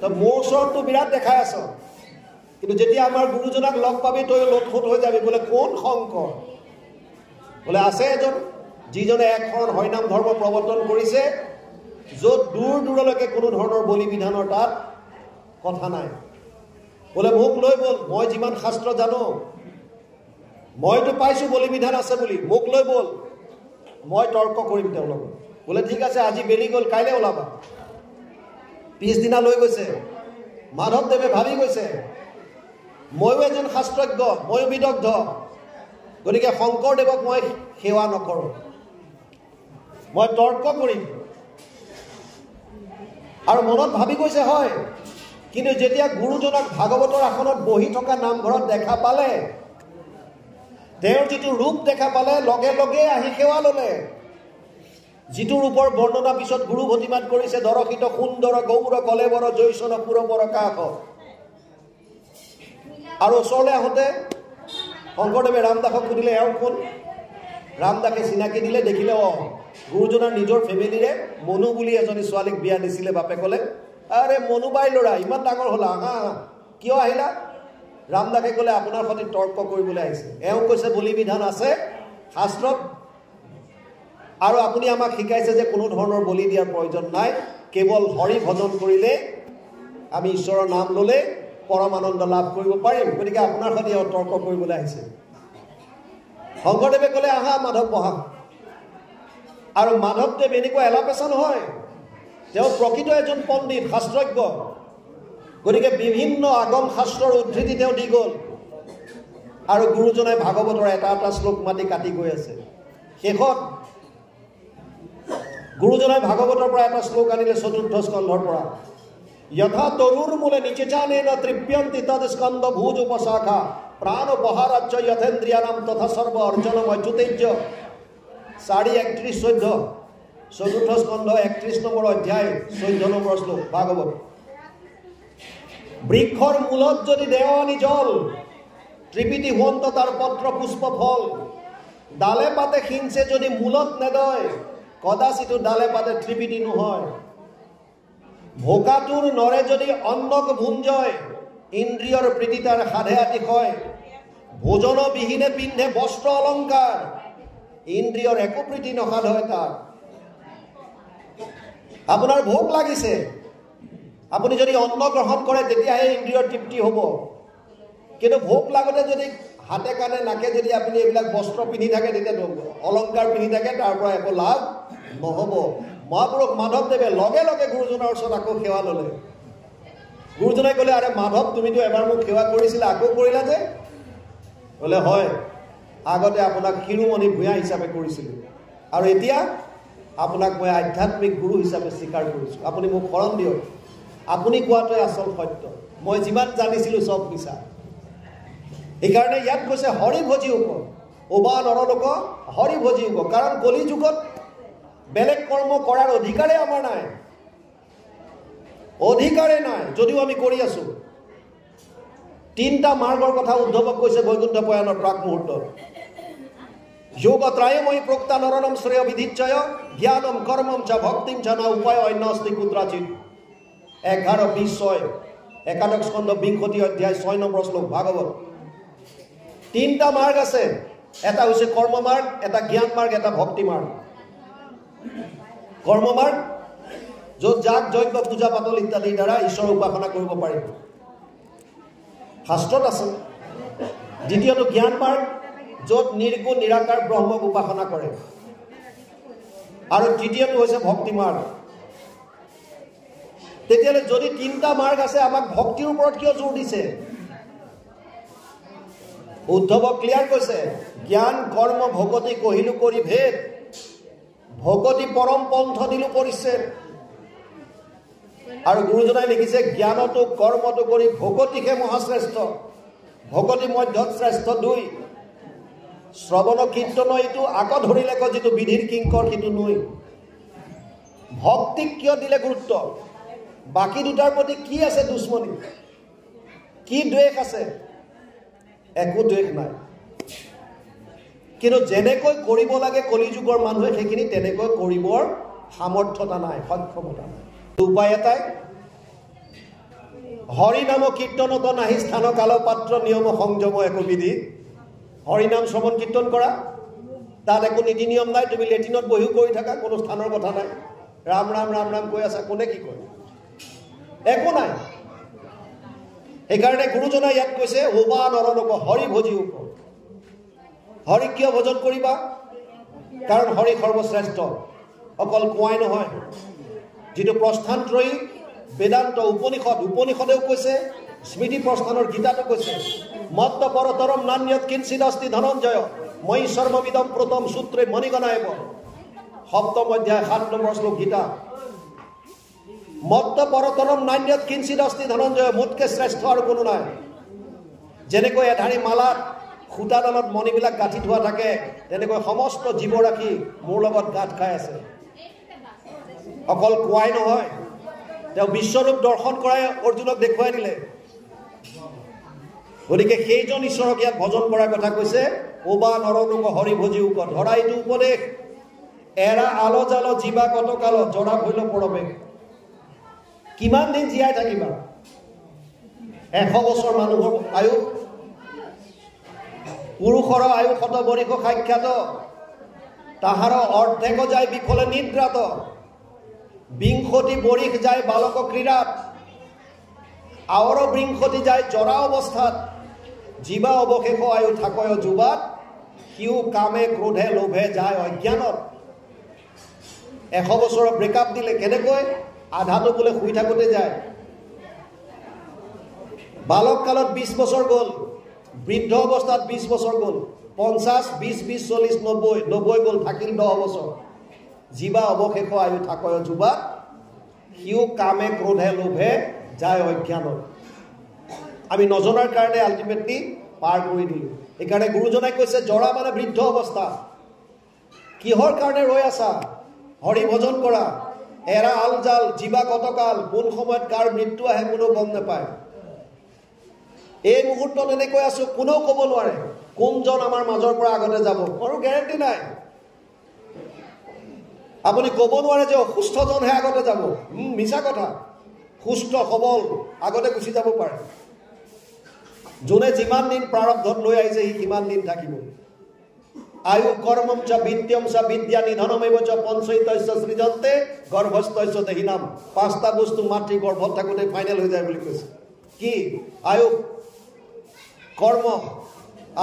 তই মোৰ ওচৰততো বিৰাট দেখাই আছ। কিন্তু যেতিয়া আমাৰ গুৰুজনাক লগ পাবি তই লোট সোত হৈ যাবি। বোলে কোন শংকৰ? বোলে আছে এজন যিজনে একশৰণ হৰিনাম ধৰ্ম প্ৰৱৰ্তন কৰিছে য'ত দূৰ দূৰলৈকে কোনো ধৰণৰ বলি বিধানৰ তাত কথা নাই। বোলে মোক লৈ ব'ল মই যিমান শাস্ত্ৰ জানো মইতো পাইছোঁ বলি বিধান আছে বুলি মোক লৈ ব'ল মই তৰ্ক কৰিম তেওঁৰ লগত বোলে ঠিক আছে আজি বেলি গ'ল কাইলৈ ওলাবা। পিছদিনা লৈ গৈছে। মাধৱদেৱে ভাবি গৈছে ময়ো এজন শাস্ত্ৰজ্ঞ ময়ো বিদগ্ধ গতিকে শংকৰদেৱক মই সেৱা নকৰোঁ। মই তৰ্ক কৰিম। আৰু মনত ভাবি গৈছে হয় কিন্তু যেতিয়া গুৰুজনক ভাগৱতৰ আসনত বহি থকা নামঘৰত দেখা পালে তেওঁৰ যিটো ৰূপ দেখা পালে লগে লগে আহি সেৱা ল'লে। যিটো ৰূপৰ বৰ্ণনা পিছত গুৰু ভতিমাত কৰিছে দৰশিত সুন্দৰ গৌৰ কলেবৰ জৈচন পুৰবৰ কাষ আৰু ওচৰলৈ আহোঁতে শংকৰদেৱে ৰামদাসক সুধিলে এওঁ কোন? ৰামদাসে চিনাকি দিলে দেখিলে অঁ গুৰুজনাৰ নিজৰ ফেমিলিৰে মনু বুলি এজনী ছোৱালীক বিয়া দিছিলে বাপে ক'লে আৰে মনুবাই ল'ৰা ইমান ডাঙৰ হ'লা হা কিয় আহিলা? ৰামদাসে ক'লে আপোনাৰ সৈতে তৰ্ক কৰিবলৈ আহিছে। এওঁ কৈছে বলি বিধান আছে শাস্ত্ৰত আৰু আপুনি আমাক শিকাইছে যে কোনো ধৰণৰ বলি দিয়াৰ প্ৰয়োজন নাই কেৱল হৰি ভজন কৰিলে আমি ঈশ্বৰৰ নাম ল'লে পৰমানন্দ লাভ কৰিব পাৰিম। গতিকে আপোনাৰ সৈতে তৰ্ক কৰিবলৈ আহিছে। শংকৰদেৱে ক'লে আহা মাধৱ বহা। আৰু মাধৱদেৱ এনেকুৱা এলাপেচা নহয়। তেওঁ প্ৰকৃত এজন পণ্ডিত শাস্ত্ৰজ্ঞ। গতিকে বিভিন্ন আগম শাস্ত্ৰৰ উদ্ধৃতি তেওঁ দি গ'ল। আৰু গুৰুজনাই ভাগৱতৰ এটা এটা শ্লোক মাতি কাটি গৈ আছে। শেষত গুৰুজনাই ভাগৱতৰ পৰা এটা শ্লোক আনিলে চতুৰ্থ স্কন্ধৰ পৰা। যথা তৰুৰ মূলে নিচেচানে ন তৃপ্যন্তি তদ স্কন্ধ ভুজ উপশাখা। প্ৰাণ যথেন্দ্ৰিয়া নাম তথা সৰ্ব অৰ্জনম অচ্যুতেজ্য চাৰি একত্ৰিছ চৈধ্য চতুৰ্থ স্কন্ধ একত্ৰিছ নম্বৰ অধ্যায় চৈধ্য নম্বৰ শ্লোক ভাগৱত বৃক্ষৰ মূলত যদি দেৱানী জল ত্ৰিপিটি হুৱন্ত তাৰ পত্ৰ পুষ্প ফল ডালে পাতে সিঞ্চে যদি মূলত নেদয় কদাচিতো ডালে পাতে ত্ৰিপিটি নহয়। ভোকাটোৰ নৰে যদি অন্নক ভুঞ্জয় ইন্দ্ৰিয়ৰ প্ৰীতি তাৰ সাধে আতিশয় ভোজন বিহীনে পিন্ধে বস্ত্ৰ অলংকাৰ। ইন্দ্ৰিয়ৰ একো প্ৰীতি নসাধ হয় তাৰ আপোনাৰ ভোক লাগিছে। আপুনি যদি অন্ন গ্ৰহণ কৰে তেতিয়াহে ইন্দ্ৰিয়ৰ তৃপ্তি হ'ব। কিন্তু ভোক লাগোতে যদি হাতে কাণে নাকে যদি আপুনি এইবিলাক বস্ত্ৰ পিন্ধি থাকে তেতিয়া অলংকাৰ পিন্ধি থাকে তাৰ পৰা একো লাভ নহ'ব। মহাপুৰুষ মাধৱদেৱে লগে লগে গুৰুজনাৰ ওচৰত আকৌ সেৱা ল'লে। গুৰুজনাই ক'লে আৰে মাধৱ তুমিতো এবাৰ মোক সেৱা কৰিছিলা আকৌ কৰিলা যে? বোলে হয়। আগতে আপোনাক শিৰোমণি ভূঞা হিচাপে কৰিছিলোঁ। আৰু এতিয়া আপোনাক মই আধ্যাত্মিক গুৰু হিচাপে স্বীকাৰ কৰিছোঁ। আপুনি মোক শৰণ দিয়ক। আপুনি কোৱাটোৱে আচল সত্য। মই যিমান জানিছিলোঁ চব মিছা। সেইকাৰণে ইয়াত কৈছে হৰি ভজি উক। ওবা নৰলোক হৰি ভজি উক। কাৰণ কলি যুগত বেলেগ কৰ্ম কৰাৰ অধিকাৰে আমাৰ নাই। অধিকাৰে নাই, যদিও আমি কৰি আছোঁ। তিনিটা মাৰ্গৰ কথা উদ্ধৱক কৈছে বৈকুণ্ঠ পয়ানৰ প্ৰাক মুহূৰ্তত। যোগ ত্ৰায়ময়ী প্ৰোক্তা নৰণম শ্ৰেয় বিধিচ্ছয় জ্ঞানম কৰ্মম চ ভক্তিম চ না উপায় অন্য অস্তি কুদ্ৰাচিত এঘাৰ বিশ ছয়, একাদশ স্কন্ধ বিংশতি অধ্যায় ছয় নম্বৰ শ্লোক, ভাগৱত। তিনিটা মাৰ্গ আছে। এটা হৈছে কৰ্ম মাৰ্গ এটা জ্ঞান মাৰ্গ, এটা ভক্তি মাৰ্গ। কৰ্ম মাৰ্গ য'ত যাগ যজ্ঞ পূজা পাতল ইত্যাদিৰ দ্বাৰা ঈশ্বৰৰ উপাসনা কৰিব পাৰিব। শাস্ত্ৰত আছে। দ্বিতীয়টো জ্ঞান মাৰ্গ য'ত নিৰ্গুণ নিৰাকাৰ ব্ৰহ্মক উপাসনা কৰে। আৰু তৃতীয়টো হৈছে ভক্তি মাৰ্গ। তেতিয়াহ'লে যদি তিনিটা মাৰ্গ আছে আমাক ভক্তিৰ ওপৰত কিয় জোৰ দিছে? উদ্ধৱক ক্লিয়াৰ কৈছে জ্ঞান কৰ্ম ভকতি কহিলো কৰি ভেদ ভকতি পৰম পন্থ দিলো পৰিছে আৰু গুৰুজনাই লিখিছে জ্ঞানতো কৰ্মটো কৰি ভকতিহে মহাশ্ৰেষ্ঠ। ভকতি মধ্যত শ্ৰেষ্ঠ দুই। শ্ৰৱণ কীৰ্তন এইটো আকৌ ধৰিলে কয় যিটো বিধিৰ কিংকৰ সিটো নৈ। ভক্তিক কিয় দিলে গুৰুত্ব? বাকী দুটাৰ প্ৰতি কি আছে দুশ্মনী? কি দ্বেষ আছে? একো দ্বেষ নাই। কিন্তু যেনেকৈ কৰিব লাগে কলিযুগৰ মানুহে সেইখিনি তেনেকৈ কৰিবৰ সামৰ্থ্যতা নাই সক্ষমতা নাই। উপায় এটাই। হৰিনাম কীৰ্তনত নাহি স্থান কাল পাত্ৰ নিয়ম সংযম একো বিধি। হৰিনাম শ্ৰৱণ কীৰ্তন কৰা। তাত একো নীতি নিয়ম নাই তুমি লেট্ৰিনত বহিও কৰি থাকা কোনো স্থানৰ কথা নাই। ৰাম ৰাম ৰাম ৰাম কৈ আছা কোনে কি কয়? একো নাই। সেইকাৰণে গুৰুজনাই ইয়াত কৈছে হোবা নৰলোক হৰি ভজি উপ। হৰি কিয় ভোজন কৰিবা? কাৰণ হৰি সৰ্বশ্ৰেষ্ঠ। অকল কোৱাই নহয়। যিটো প্ৰস্থানত্ৰয়ী বেদান্ত উপনিষদ উপনিষদেও কৈছে স্মৃতি প্ৰস্থানৰ গীতাটো কৈছে মত্ত পৰতৰম নান্যত কিঞ্চিত অস্তি ধনঞ্জয় মই সৰ্ববিদম প্ৰথম সূত্ৰে মণিগণায়ব। সপ্তম অধ্যায় সাত নম্বৰ শ্লোক গীতা। মত্ত পৰতৰম নান্যত কিঞ্চিত অস্তি ধনঞ্জয় মোতকৈ শ্ৰেষ্ঠ আৰু কোনো নাই। যেনেকৈ এধাৰী মালাত সূতাডালত মণিবিলাক গাঁঠি থোৱা থাকে তেনেকৈ সমস্ত জীৱ ৰাখি মোৰ লগত গাঁঠ খাই আছে। অকল কোৱাই নহয় তেওঁ বিশ্বৰূপ দৰ্শন কৰাই অৰ্জুনক দেখুৱাই দিলে। গতিকে সেইজন ঈশ্বৰক ইয়াত ভজন কৰাৰ কথা কৈছে ওবা নৰলোক হৰি ভজি উপ ধৰা এইটো উপদেশ। এৰা আল জাল জীৱা কটকাল জৰা ভৈল পৰবে। কিমান দিন জীয়াই থাকিবা? এশ বছৰ মানুহৰ আয়ুস পুৰুষৰ আয়ুস শত বৰিষ সাক্ষাৎ। তাহাৰ অৰ্ধেক যায় বিফলে নিদ্ৰাত। বিংশতি বৰিষ যায় বালক ক্ৰীড়াত আৱৰ বিংশতি যায় জৰা অৱস্থাত জীৱা অৱশেষ আয়ু থাকয় যুৱাত সিও কামে ক্ৰোধে লোভে যায় অজ্ঞানত। এশ বছৰৰ ব্ৰেকআপ দিলে কেনেকৈ? আধাটো বোলে শুই থাকোঁতে যায়। বালক কালত বিছ বছৰ গ'ল বৃদ্ধ অৱস্থাত বিছ বছৰ গ'ল পঞ্চাছ বিছ বিছ চল্লিছ নব্বৈ নব্বৈ গ'ল থাকিল দহ বছৰ। জীৱা অৱশেষ আয়ু থাকয় যুৱাত সিও কামে ক্ৰোধে লোভে যায় অজ্ঞানত আমি নজনাৰ কাৰণে আল্টিমেটলি পাৰ কৰি দিলোঁ সেইকাৰণে গুৰুজনাই কৈছে জৰা মানে বৃদ্ধ অৱস্থা কিহৰ কাৰণে ৰৈ আছা হৰি ভজন কৰা এৰা আল জাল জীৱা কতকাল কোন সময়ত কাৰ মৃত্যু আহে কোনেও গম নাপায় এই মুহূৰ্তত এনেকৈ আছোঁ কোনেও ক'ব নোৱাৰে কোনজন আমাৰ মাজৰ পৰা আগতে যাব আৰু গেৰেণ্টি নাই আপুনি ক'ব নোৱাৰে যে অসুস্থজনহে আগতে যাব। মিছা কথা। সুস্থ সবল আগতে গুচি যাব পাৰে। যোনে যিমান দিন প্ৰাৰব্ধত লৈ আহিছে সি সিমান দিন থাকিব। আয়ু কৰ্মম চ বিদ্যম চ বিদ্যা নিধনমেব চ পঞ্চৈতস্য সৃজন্তে গৰ্ভস্থস্য দেহি নাম। পাঁচটা বস্তু মাতৃ গৰ্ভত থাকোঁতে ফাইনেল হৈ যায় বুলি কৈছে। কি? আয়ু কৰ্ম।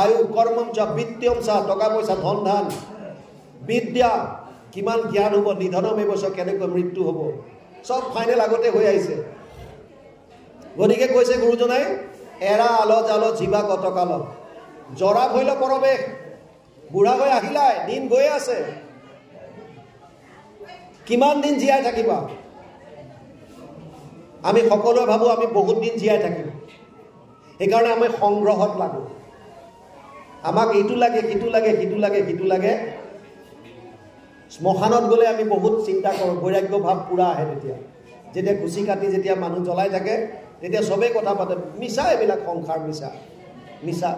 আয়ু কৰ্মম চ বিত্তম চা টকা পইচা ধন ধান। বিদ্যা কিমান জ্ঞান হ'ব নিধনম এবছৰ কেনেকৈ মৃত্যু হ'ব? চব ফাইনেল আগতে হৈ আহিছে। গতিকে কৈছে গুৰুজনাই এৰা আল জাল জীৱা কটকাল জৰা ভৈল পৰৱেশ বুঢ়া হৈ আহিলাই দিন গৈয়ে আছে। কিমান দিন জীয়াই থাকিবা? আমি সকলোৱে ভাবোঁ আমি বহুত দিন জীয়াই থাকিম। সেইকাৰণে আমি সংগ্ৰহত লাগোঁ। আমাক এইটো লাগে সিটো লাগে সিটো লাগে সিটো লাগে। শ্মশানত গ'লে আমি বহুত চিন্তা কৰোঁ বৈৰাগ্য ভাৱ পূৰা আহে তেতিয়া। যেতিয়া গুচি কাটি যেতিয়া মানুহ জ্বলাই থাকে তেতিয়া চবেই কথা পাতে মিছা এইবিলাক সংসাৰ মিছা মিছা।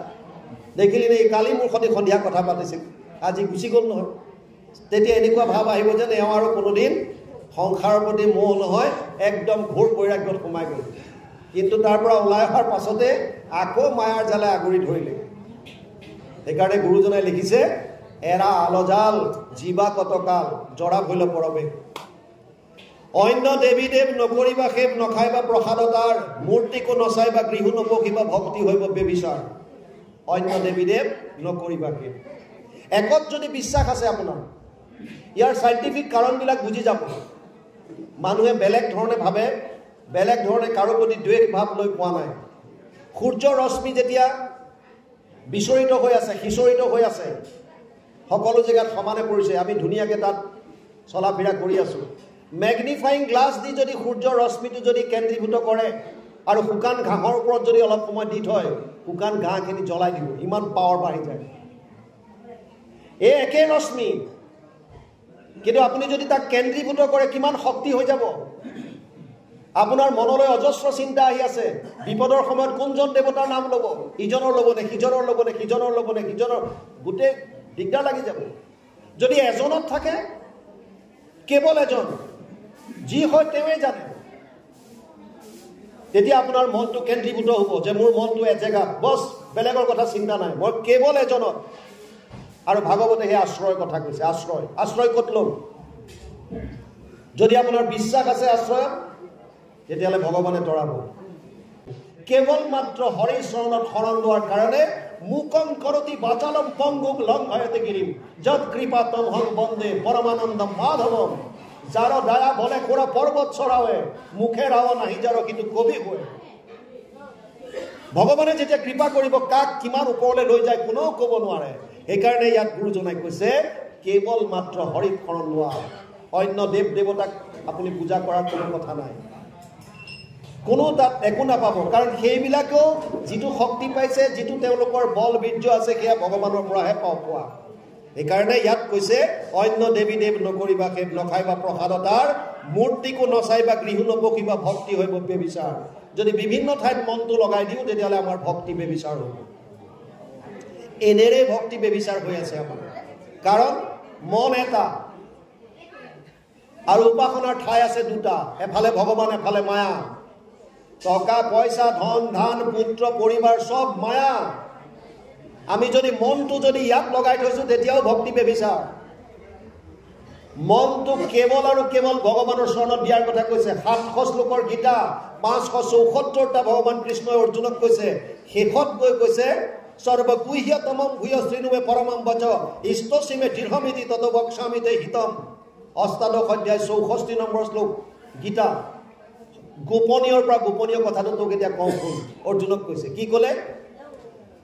দেখিলি নে কালি মোৰ সৈতে সন্ধিয়া কথা পাতিছিল। আজি গুচি গ'ল নহয়। তেতিয়া এনেকুৱা ভাৱ আহিব যেন এওঁ আৰু কোনোদিন সংসাৰৰ প্ৰতি মোহ নহয় একদম ঘোৰ বৈৰাগ্যত সোমাই গ'ল। কিন্তু তাৰ পৰা ওলাই অহাৰ পাছতে আকৌ মায়াৰ জালে আগুৰি ধৰিলে। সেইকাৰণে গুৰুজনাই লিখিছে এৰা আলজাল জীৱা কতকাল জৰা ভৈল পৰৱে অন্য দেৱী দেৱ নকৰিবা সেৱ নখাইবা প্ৰসাদতাৰ মূৰ্তিকো নচাইবা গৃহু নপকিবা ভক্তি হৈব বেবিচাৰ অন্য দেৱী দেৱ নকৰিবা সেৱ একত যদি বিশ্বাস আছে আপোনাৰ ইয়াৰ চাইণ্টিফিক কাৰণবিলাক বুজি যাব। মানুহে বেলেগ ধৰণে ভাবে বেলেগ ধৰণে কাৰো প্ৰতি দ্বেষ ভাৱ লৈ পোৱা নাই। সূৰ্য ৰশ্মি যেতিয়া বিচৰিত হৈ আছে সিঁচৰিত হৈ আছে সকলো জেগাত সমানে পৰিছে। আমি ধুনীয়াকৈ তাত চলা ফিৰা কৰি আছোঁ। মেগনিফাইং গ্লাছ দি যদি সূৰ্যৰ ৰশ্মিটো যদি কেন্দ্ৰীভূত কৰে আৰু শুকান ঘাঁহৰ ওপৰত যদি অলপ সময় দি থয় শুকান ঘাঁহখিনি জ্বলাই দিব। ইমান পাৱাৰ বাঢ়ি যায়। এই একে ৰশ্মি। কিন্তু আপুনি যদি তাক কেন্দ্ৰীভূত কৰে কিমান শক্তি হৈ যাব? আপোনাৰ মনলৈ অজস্ৰ চিন্তা আহি আছে। বিপদৰ সময়ত কোনজন দেৱতাৰ নাম ল'ব? ইজনৰ ল'বনে সিজনৰ ল'বনে সিজনৰ ল'বনে সিজনৰ? গোটেই দিগদাৰ লাগি যাব। যদি এজনত থাকে কেৱল এজন যি হয় তেওঁৱে জানে। তেতিয়া আপোনাৰ মনটো কেন্দ্ৰীভূত হ'ব যে মোৰ মনটো এজেগাত বছ বেলেগৰ কথা চিন্তা নাই। মই কেৱল এজনত। আৰু ভাগৱতে সেই আশ্ৰয়ৰ কথা কৈছে আশ্ৰয়। আশ্ৰয় ক'ত ল'ম? যদি আপোনাৰ বিশ্বাস আছে আশ্ৰয়ত তেতিয়াহ'লে ভগৱানে তৰাব। কেৱল মাত্ৰ হৰি চৰণত শৰণ লোৱাৰ কাৰণে মুকং কৰতি বাচালম পংগুক লং হয়তে গিৰিম। যত কৃপা তমহং বন্দে পৰমানন্দম মাধৱম। যাৰ দয়া বলে কোৰা পৰ্বত চৰাৱে মুখে ৰাৱ নাহি যাৰ কিন্তু কবি হৈ ভগৱানে যেতিয়া কৃপা কৰিব কাক কিমান ওপৰলৈ লৈ যায় কোনেও ক'ব নোৱাৰে। সেইকাৰণে ইয়াত গুৰুজনাই কৈছে কেৱল মাত্ৰ হৰিত শৰণ লোৱা। অন্য দেৱ দেৱতাক আপুনি পূজা কৰাৰ কোনো কথা নাই। কোনো তাত একো নাপাব। কাৰণ সেইবিলাকেও যিটো শক্তি পাইছে যিটো তেওঁলোকৰ বল বীৰ্য আছে সেয়া ভগৱানৰ পৰাহে পাওঁ পোৱা। সেইকাৰণে ইয়াত কৈছে অন্য দেৱী দেৱ নকৰিবা সেই নখাইবা প্ৰসাদতাৰ মূৰ্তিকো নচাইবা গৃহ নপকিবা ভক্তি হৈ বেবিচাৰ যদি বিভিন্ন ঠাইত মনটো লগাই দিওঁ তেতিয়াহ'লে আমাৰ ভক্তি বেবিচাৰ হ'ব। এনেৰে ভক্তি বেবিচাৰ হৈ আছে আমাৰ। কাৰণ মন এটা আৰু উপাসনাৰ ঠাই আছে দুটা। এফালে ভগৱান এফালে মায়া। টকা পইচা ধন ধান পুত্ৰ পৰিবাৰ চব মায়া। আমি যদি মনটো যদি ইয়াত লগাই থৈছোঁ তেতিয়াও ভক্তি বেবিচাৰ। মনটো কেৱল আৰু কেৱল ভগৱানৰ চৰণত দিয়াৰ কথা কৈছে। সাতশ শ্লোকৰ গীতা পাঁচশ চৌসত্তৰটা ভগৱান কৃষ্ণই অৰ্জুনক কৈছে। শেষত গৈ কৈছে সৰ্বগুহ্যতম ভূয় শ্ৰীনুৱে পৰমাম বচ ইষ্টসীমে দৃঢ়মিতি তত বক্সামিতে হিতম। অষ্টাদশ অধ্যায় চৌষষ্ঠি নম্বৰ শ্লোক গীতা। গোপনীয়ৰ পৰা গোপনীয় কথাটো তোক এতিয়া কওঁ শুন। অৰ্জুনক কৈছে কি ক'লে?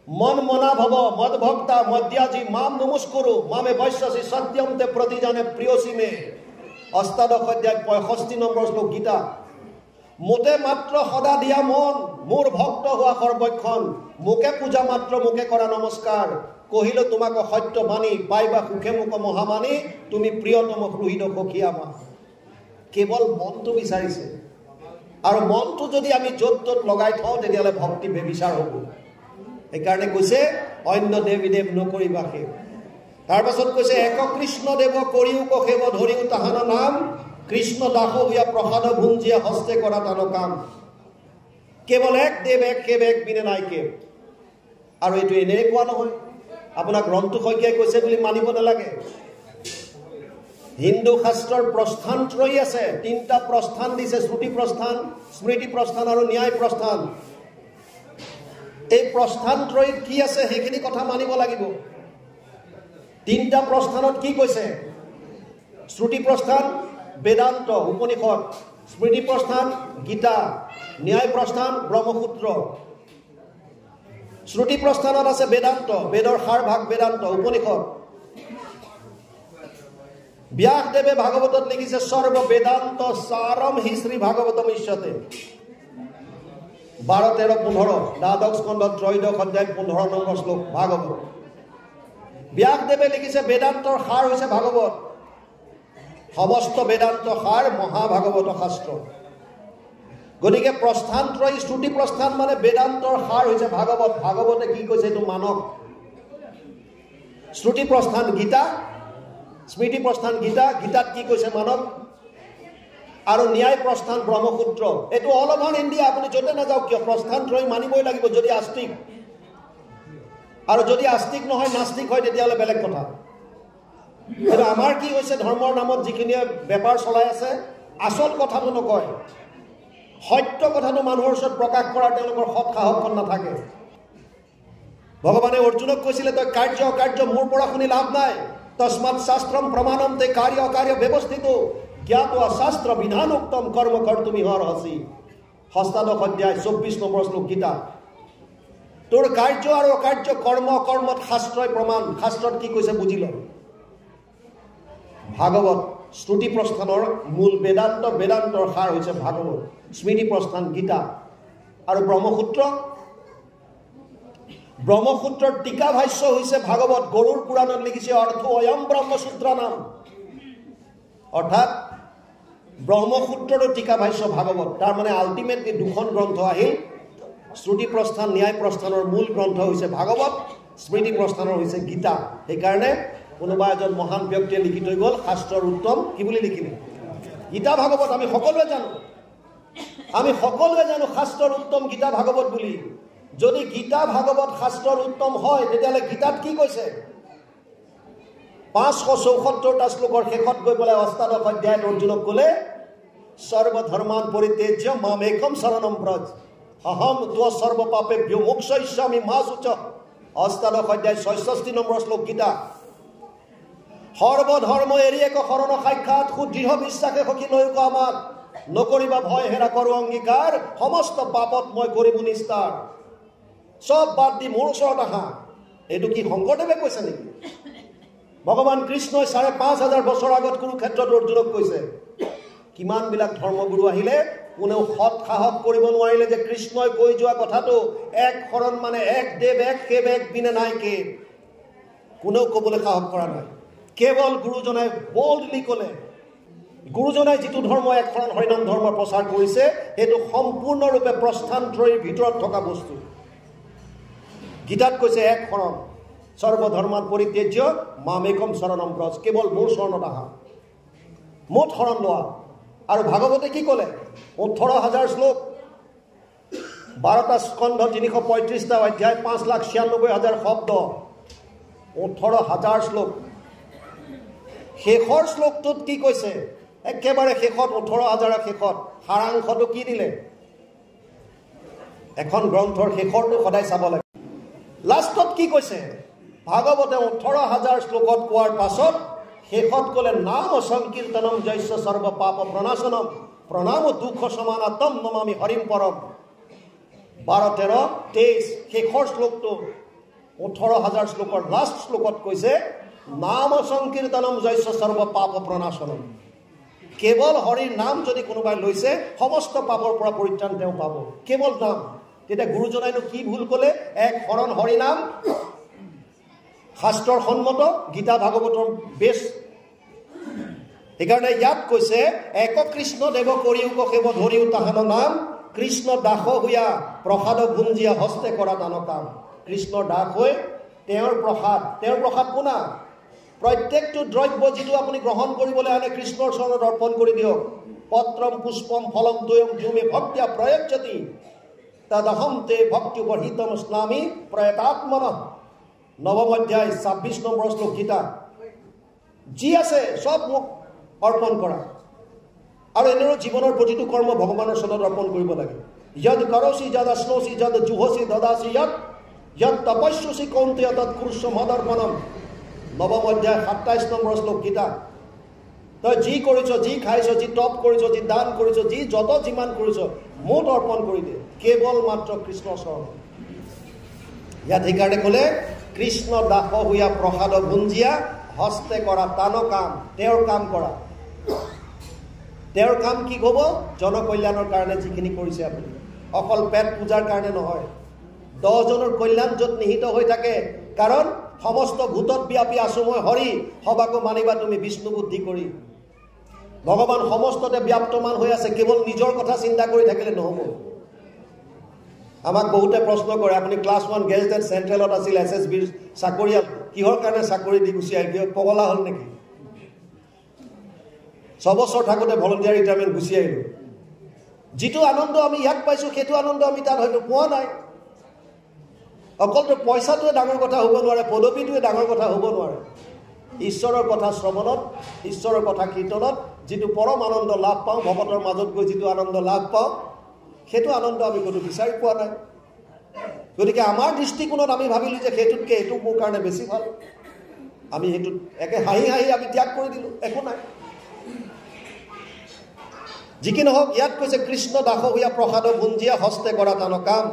মন মনা ভৱ মদ ভক্তা মদ্যাজী মাম নমস্কৰো মামে বৈশ্যসী সত্যন্তে প্ৰতিজানে প্ৰিয়সীমে অষ্টাদশ অধ্যায় পঁয়ষষ্ঠি নম্বৰ শ্লোক গীতা। মোতে মাত্ৰ সদা দিয়া মন মোৰ ভক্ত হোৱা সৰ্বক্ষণ। মোকে পূজা মাত্ৰ মোকে কৰা নমস্কাৰ। কহিলো তোমাক সত্য মানি পাইবা সুখে মোক মহামানি তুমি প্ৰিয়তম সুহৃদ সখীয়া মা। কেৱল মনটো বিচাৰিছে। আৰু মনটো যদি আমি য'ত ত'ত লগাই থওঁ তেতিয়াহ'লে ভক্তি বেবিচাৰ হ'ব। সেইকাৰণে কৈছে অন্য দেৱী দেৱ নকৰিবা সেৱ। তাৰপাছত কৈছে এক কৃষ্ণ দেৱ কৰিও কষেব ধৰিও তাহান নাম। কৃষ্ণ দাস হোৱা প্ৰসাদ ভুঞ্জিয়া হস্তে কৰা তান কাম। কেৱল এক দেৱ এক কেৱ এক বিনে নাই কেৱ। আৰু এইটো এনেই কোৱা নহয়। আপোনাক ৰন্তু শইকীয়াই কৈছে বুলি মানিব নালাগে। হিন্দু শাস্ত্ৰৰ প্ৰস্থান ত্ৰয়ী আছে। তিনিটা প্ৰস্থান দিছে শ্ৰুতি প্ৰস্থান স্মৃতি প্ৰস্থান আৰু ন্যায় প্ৰস্থান। এই প্ৰস্থান ত্ৰয়ীত কি আছে সেইখিনি কথা মানিব লাগিব। তিনিটা প্ৰস্থানত কি কৈছে? শ্ৰুতি প্ৰস্থান বেদান্ত উপনিষদ স্মৃতি প্ৰস্থান গীতা ন্যায় প্ৰস্থান ব্ৰহ্মসূত্ৰ। শ্ৰুতি প্ৰস্থানত আছে বেদান্ত বেদৰ সাৰ ভাগ বেদান্ত উপনিষদ। ব্যাসদেৱে ভাগৱতত লিখিছে সৰ্ব বেদান্ত সাৰম হি শ্ৰী ভাগৱতম ইচ্ছতে বাৰ তেৰ পোন্ধৰ দ্বাদশ স্কন্ধ ত্ৰয়োদশ অধ্যায় পোন্ধৰ নম্বৰ শ্লোক ভাগৱত। ব্যাসদেৱে লিখিছে বেদান্তৰ সাৰ হৈছে ভাগৱত। সমস্ত বেদান্ত সাৰ মহাভাগৱত শাস্ত্ৰ। গতিকে প্ৰস্থানত্ৰয়ী শ্ৰুতি প্ৰস্থান মানে বেদান্তৰ সাৰ হৈছে ভাগৱত। ভাগৱতে কি কৈছে এইটো মানক? শ্ৰুতি প্ৰস্থান গীতা স্মৃতি প্ৰস্থান গীতা গীতাত কি কৈছে মানৱ? আৰু ন্যায় প্ৰস্থান ব্ৰহ্মসূত্ৰ। এইটো অল অভাৰ ইণ্ডিয়া আপুনি য'তে নাযাওক কিয়? প্ৰস্থান ত্ৰয় মানিবই লাগিব যদি আস্তিক। আৰু যদি আস্তিক নহয় নাস্তিক হয় তেতিয়াহ'লে বেলেগ কথা। কিন্তু আমাৰ কি হৈছে ধৰ্মৰ নামত যিখিনিয়ে বেপাৰ চলাই আছে আচল কথাটো নকয়। সত্য কথাটো মানুহৰ ওচৰত প্ৰকাশ কৰাৰ তেওঁলোকৰ সৎ সাহসখন নাথাকে। ভগৱানে অৰ্জুনক কৈছিলে তই কাৰ্য অকাৰ্য মোৰ পৰা শুনি লাভ নাই। তস্মাৎ শাস্ত্ৰম প্ৰমাণম তে কাৰ্য অকাৰ্য ব্যৱস্থিত জ্ঞাত শাস্ত্ৰ বিধানোক্তম কৰ্ম কৰ তুমি হৰ হচি সস্তাদশ অধ্যায় চৌব্বিছ নম্বৰ শ্লোক গীতা তোৰ কাৰ্য আৰু অকাৰ্য কৰ্ম কৰ্মত শাস্ত্ৰই প্ৰমাণ শাস্ত্ৰত কি কৈছে বুজি ল ভাগৱত শ্ৰুতি প্ৰস্থানৰ মূল বেদান্ত বেদান্তৰ সাৰ হৈছে ভাগৱত স্মৃতি প্ৰস্থান গীতা আৰু ব্ৰহ্মসূত্ৰ ব্ৰহ্মসূত্ৰৰ টিকা ভাষ্য হৈছে ভাগৱত গৰুৰ পুৰাণত লিখিছে অৰ্থ অয়ম ব্ৰহ্মসূত্ৰ নাম। অৰ্থাৎ ব্ৰহ্মসূত্ৰৰো টিকা ভাষ্য ভাগৱত। তাৰমানে আল্টিমেটলি দুখন গ্ৰন্থ আহিল। শ্ৰুতি প্ৰস্থান ন্যায় প্ৰস্থানৰ মূল গ্ৰন্থ হৈছে ভাগৱত স্মৃতি প্ৰস্থানৰ হৈছে গীতা। সেইকাৰণে কোনোবা এজন মহান ব্যক্তিয়ে লিখি থৈ গ'ল শাস্ত্ৰৰ উত্তম। কি বুলি লিখিলে? গীতা ভাগৱত আমি সকলোৱে জানো। আমি সকলোৱে জানো শাস্ত্ৰৰ উত্তম গীতা ভাগৱত বুলি। যদি গীতা ভাগৱত শাস্ত্ৰৰ উত্তম হয় তেতিয়াহ'লে গীতাত কি কৈছে? পাঁচশ চৌসত্তৰটা শ্লোকৰ শেষত গৈ পেলাই অষ্টাদশ অধ্যায়ত অৰ্জুনক ক'লে সৰ্বধৰ্মান পৰিত্যাজ্য মাম একম শৰণম ব্ৰজ। অহম ত্ব সৰ্বপাপে মোক্ষস্বামী মা সূচ। অষ্টাদশ অধ্যায় ছয়ষষ্ঠি নম্বৰ শ্লোক গীতা। সৰ্বধৰ্ম এৰি এক শৰণ সাক্ষাৎ সুদৃঢ় বিশ্বাসে সখী নৈক আমাক। নকৰিবা ভয় হেৰা কৰোঁ অংগীকাৰ সমস্ত পাপত মই কৰিম নিস্তাৰ চব বাদ দি মোৰ ওচৰত আহা। এইটো কি শংকৰদেৱে কৈছে নেকি? ভগৱান কৃষ্ণই চাৰে পাঁচ হাজাৰ বছৰ আগত কুৰুক্ষেত্ৰত অৰ্জুনক কৈছে। কিমানবিলাক ধৰ্মগুৰু আহিলে কোনেও সৎ সাহস কৰিব নোৱাৰিলে যে কৃষ্ণই কৈ যোৱা কথাটো এক শৰণ মানে এক দেৱ এক কেৱ এক বিনে নাই কে। কোনেও ক'বলৈ সাহস কৰা নাই। কেৱল গুৰুজনাই বল্ডলি ক'লে। গুৰুজনাই যিটো ধৰ্ম এক শৰণ হৰিনাম ধৰ্মৰ প্ৰচাৰ কৰিছে সেইটো সম্পূৰ্ণৰূপে প্ৰস্থানত্ৰয়ীৰ ভিতৰত থকা বস্তু। গীতাত কৈছে এক শৰণ সৰ্বধৰ্মাত পৰিত্যাজ্য মামেকম শৰণম ব্ৰজ কেৱল মোৰ চৰণত আহা। মুঠ শৰণ লোৱা। আৰু ভাগৱতে কি ক'লে? ওঠৰ হাজাৰ শ্লোক। বাৰটা স্কন্ধ তিনিশ পঁয়ত্ৰিছটা অধ্যায় পাঁচ লাখ ছিয়ান্নব্বৈ হাজাৰ শব্দ। ওঠৰ হাজাৰ শ্লোক। শেষৰ শ্লোকটোত কি কৈছে? একেবাৰে শেষত ওঠৰ হাজাৰৰ শেষত। সাৰাংশটো কি দিলে? এখন গ্ৰন্থৰ শেষৰটো সদায় চাব লাগে। কি কৈছে? ভাগৱতে ওঠৰ হাজাৰ শ্লোকত কোৱাৰ পাছত শেষত ক'লে নাম সংকীৰ্তনম জৈশ্য সৰ্ব পাপ প্ৰণাশনম প্ৰণাম দুখ সমানাতম নমামি হৰিম পৰম। বাৰ তেৰ তেইছ শেষৰ শ্লোকটো ওঠৰ হাজাৰ শ্লোকৰ লাষ্ট শ্লোকত কৈছে নাম সংকীৰ্তনম জৈশ্য সৰ্ব পাপ প্ৰণাশনম। কেৱল হৰিৰ নাম যদি কোনোবাই লৈছে সমস্ত পাপৰ পৰা পৰিত্ৰাণ তেওঁ পাব। কেৱল নাম। তেতিয়া গুৰুজনাইনো কি ভুল ক'লে? এক শৰণ হৰি নাম শাস্ত্ৰৰ সন্মত গীতা ভাগৱতৰ বেছ সেইকাৰণে ইয়াত কৈছে এক কৃষ্ণ দেৱ কৰিও কষেব ধৰিও তাহান নাম কৃষ্ণ দাস হৈয়া প্ৰসাদ গুঞ্জিয়া হস্তে কৰা দান কাম। কৃষ্ণৰ দাস হৈ তেওঁৰ প্ৰসাদ তেওঁৰ প্ৰসাদ শুনা প্ৰত্যেকটো দ্ৰব্য যিটো আপুনি গ্ৰহণ কৰিবলৈ আনে কৃষ্ণৰ চৰণত অৰ্পণ কৰি দিয়ক। পত্ৰম পুষ্পম ফলম দ্বয়ম জুমে ভক্তিয়া প্ৰয়োজ্যতি তদহম তে ভক্তি বৰ্হিতম স্নামী প্ৰয়তাত্মন নৱম অধ্যায় ছাব্বিছ নম্বৰ শ্লোক গীতা। যি আছে চব মোক অৰ্পণ কৰা। আৰু এনেদৰে জীৱনৰ প্ৰতিটো কৰ্ম ভগৱানৰ চৰণত অৰ্পণ কৰিব লাগে। যদ কৰচি যদ অশ্নচি যদ জুহচি দদাচি যদ যদ তপস্যচি কৌন্তে তৎ কুৰুষ মদৰ্পণম নৱম অধ্যায় সাতাইছ নম্বৰ শ্লোক গীতা। তই যি কৰিছ যি খাইছ যি তপ কৰিছ যি দান কৰিছ যি যত যিমান কৰিছ মুঠ অৰ্পণ কৰি দে। কেৱল মাত্ৰ কৃষ্ণ চৰণ ইয়াত সেইকাৰণে ক'লে কৃষ্ণ দাস হৈয়া প্ৰসাদ গুঞ্জিয়া হস্তে কৰা টান কাম তেওঁৰ কাম কৰা। তেওঁৰ কাম কি হ'ব? জনকল্যাণৰ কাৰণে যিখিনি কৰিছে আপুনি। অকল পেট পূজাৰ কাৰণে নহয়। দহজনৰ কল্যাণ য'ত নিহিত হৈ থাকে। কাৰণ সমস্ত ভূতত ব্যাপী আছো মই হৰি সবাকো মানিবা তুমি বিষ্ণু বুদ্ধি কৰি। ভগৱান সমস্ততে ব্যাপ্তমান হৈ আছে কেৱল নিজৰ কথা চিন্তা কৰি থাকিলে নহ'ব। আমাক বহুতে প্ৰশ্ন কৰে আপুনি ক্লাছ ওৱান গেজেটেড চেণ্ট্ৰেলত আছিল এছ এছ বিৰ চাকৰিয়াল কিহৰ কাৰণে চাকৰি দি গুচি আহিল? কিয় পগলা হ'ল নেকি? ছবছৰ থাকোঁতে ভলণ্টিয়াৰ ৰিটায়াৰমেণ্ট গুচি আহিলোঁ। যিটো আনন্দ আমি ইয়াত পাইছোঁ সেইটো আনন্দ আমি তাত হয়তো পোৱা নাই। অকলতো পইচাটোৱে ডাঙৰ কথা হ'ব নোৱাৰে পদবীটোৱে ডাঙৰ কথা হ'ব নোৱাৰে। ঈশ্বৰৰ কথা শ্ৰৱণত ঈশ্বৰৰ কথা কীৰ্তনত যিটো পৰম আনন্দ লাভ পাওঁ ভকতৰ মাজত গৈ যিটো আনন্দ লাভ পাওঁ সেইটো আনন্দ আমি ক'তো বিচাৰি পোৱা নাই। গতিকে আমাৰ দৃষ্টিকোণত আমি ভাবিলোঁ যে সেইটোতকৈ এইটো মোৰ কাৰণে বেছি ভাল। আমি সেইটোত একে হাঁহি হাঁহি আমি ত্যাগ কৰি দিলোঁ একো নাই। যি কি নহওক ইয়াত কৈছে কৃষ্ণ দাস হৈয়া প্ৰসাদ গুঞ্জিয়া হস্তে কৰা টান কাম।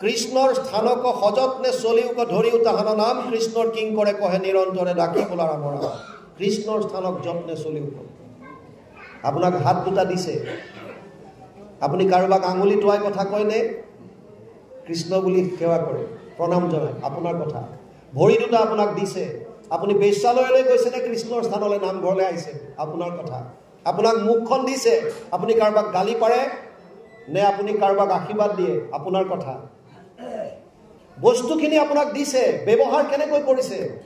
কৃষ্ণৰ স্থানক সযত্নে চলিওক ধৰিও তাহান নাম কৃষ্ণৰ কিং কৰে কহে নিৰন্তৰে ডাকি বোলাৰ আমাৰ কৃষ্ণৰ স্থানক যত্নে চলিওক আপোনাক হাত দুটা দিছে। আপুনি কাৰোবাক আঙুলি টোৱাই কথা কয়নে? কৃষ্ণ বুলি সেৱা কৰে। প্ৰণাম জনায়। আপোনাৰ কথা। ভৰি দুটা আপোনাক দিছে। আপুনি বেশ্যালয়লৈ গৈছেনে? কৃষ্ণৰ স্থানলৈ নামঘৰলৈ আহিছে। আপোনাৰ কথা। আপোনাক মুখখন দিছে। আপুনি কাৰোবাক গালি পাৰে? নে আপুনি কাৰোবাক আশীৰ্বাদ দিয়ে? আপোনাৰ কথা। বস্তুখিনি আপোনাক দিছে। ব্যৱহাৰ কেনেকৈ কৰিছে?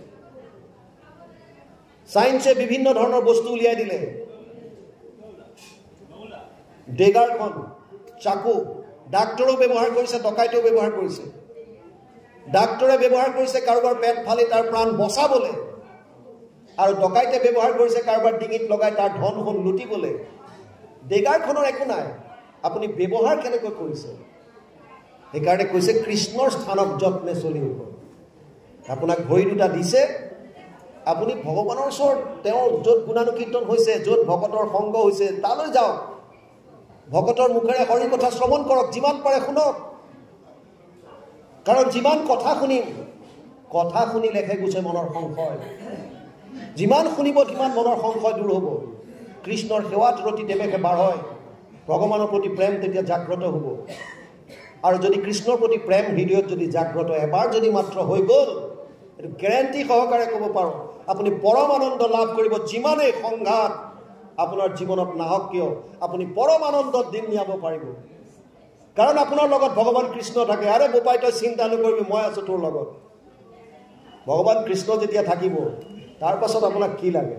চায়েন্সে বিভিন্ন ধৰণৰ বস্তু উলিয়াই দিলে। ডেগাৰখন চাকু। ডাক্তৰেও ব্যৱহাৰ কৰিছে ডকাইতেও ব্যৱহাৰ কৰিছে। ডাক্তৰে ব্যৱহাৰ কৰিছে কাৰোবাৰ পেট ফালি তাৰ প্ৰাণ বচাবলৈ। আৰু ডকাইতে ব্যৱহাৰ কৰিছে কাৰোবাৰ ডিঙিত লগাই তাৰ ধন সোণ লুটিবলৈ। ডেগাৰখনৰ একো নাই। আপুনি ব্যৱহাৰ কেনেকৈ কৰিছে? সেইকাৰণে কৈছে কৃষ্ণৰ স্থানক যত্নে চলিব আপোনাক ভৰি দুটা দিছে। আপুনি ভগৱানৰ ওচৰত তেওঁৰ য'ত গুণানুকীৰ্তন হৈছে য'ত ভকতৰ সংগ হৈছে তালৈ যাওক। ভকতৰ মুখেৰে হৰি কথা শ্ৰৱণ কৰক যিমান পাৰে শুনক। কাৰণ যিমান কথা শুনিম কথা শুনিলেহে গুচে মনৰ সংশয়। যিমান শুনিব সিমান মনৰ সংশয় দূৰ হ'ব। কৃষ্ণৰ সেৱাত ৰতি দেৱেশে বাঢ়য় ভগৱানৰ প্ৰতি প্ৰেম তেতিয়া জাগ্ৰত হ'ব। আৰু যদি কৃষ্ণৰ প্ৰতি প্ৰেম হৃদয়ত যদি জাগ্ৰত এবাৰ যদি মাত্ৰ হৈ গ'ল এইটো গেৰেণ্টি সহকাৰে ক'ব পাৰোঁ। আপুনি পৰম আনন্দ লাভ কৰিব যিমানেই সংঘাত আপোনাৰ জীৱনত নাহক কিয় আপুনি পৰম আনন্দত দিন নিয়াব পাৰিব। কাৰণ আপোনাৰ লগত ভগৱান কৃষ্ণ থাকে। আৰে বোপাই তই চিন্তা নকৰিবি মই আছোঁ তোৰ লগত। ভগৱান কৃষ্ণ যেতিয়া থাকিব তাৰ পাছত আপোনাক কি লাগে?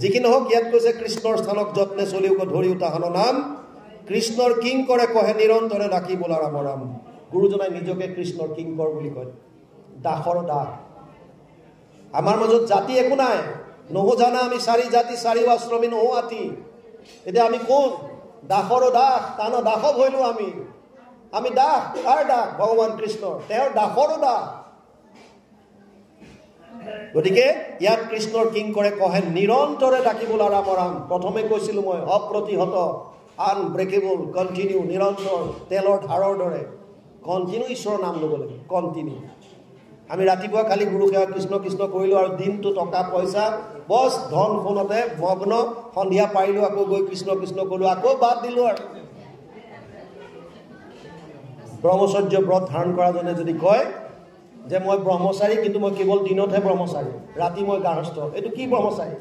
যিকি নহওক ইয়াত কৈছে কৃষ্ণৰ স্থানক যত্নে চলিও ধৰি উতাহন নাম। কৃষ্ণৰ কিং কৰে কহে নিৰন্তৰে ৰাখি বোলা ৰাম ৰাম। গুৰুজনাই নিজকে কৃষ্ণৰ কিংকৰ বুলি কয়। দাসৰ দাস। আমাৰ মাজত জাতি একো নাই। নহো জানা আমি চাৰি জাতি চাৰি আশ্ৰমী নহো আতি। এতিয়া আমি কোন? দাসৰো দাস তানো দাসক হৈলো আমি। আমি দাস কাৰ দাস? ভগৱান কৃষ্ণৰ। তেওঁৰ দাসৰো দাস। গতিকে ইয়াত কৃষ্ণৰ কিং কৰে কহে নিৰন্তৰে ডাকিবোলা ৰাম ৰাম প্ৰথমে কৈছিলোঁ মই অপ্ৰতিহত আনব্ৰেকেবল কণ্টিনিউ নিৰন্তৰ তেলৰ ধাৰৰ দৰে। কণ্টিনিউ ঈশ্বৰৰ নাম ল'ব লাগে। কণ্টিনিউ আমি ৰাতিপুৱা খালি গুৰু সেৱা কৃষ্ণ কৃষ্ণ কৰিলোঁ আৰু দিনটো টকা পইচা বছ ধন সোণতে মগ্ন সন্ধিয়া পাৰিলোঁ আকৌ গৈ কৃষ্ণ কৃষ্ণ কৰিলোঁ আকৌ বাদ দিলোঁ আৰু। ব্ৰহ্মচৰ্য ব্ৰত ধাৰণ কৰাজনে যদি কয় যে মই ব্ৰহ্মচাৰী কিন্তু মই কেৱল দিনতহে ব্ৰহ্মচাৰী ৰাতি মই গাৰ্হস্থ এইটো কি ব্ৰহ্মচাৰী?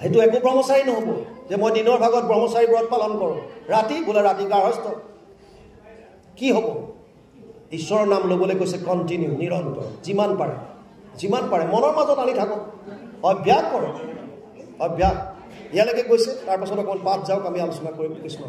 সেইটো একো ব্ৰহ্মচাৰী নহ'ব যে মই দিনৰ ভাগত ব্ৰহ্মচাৰী ব্ৰত পালন কৰোঁ ৰাতি বোলে ৰাতি গাৰ্হস্থ। কি হ'ব? ঈশ্বৰৰ নাম ল'বলৈ কৈছে কণ্টিনিউ নিৰন্তৰ যিমান পাৰে যিমান পাৰে মনৰ মাজত আনি থাকক। অভ্যাস কৰক। অভ্যাস। ইয়ালৈকে গৈছে তাৰপাছত অকণমান পাঠ যাওক আমি আলোচনা কৰিম কৃষ্ণ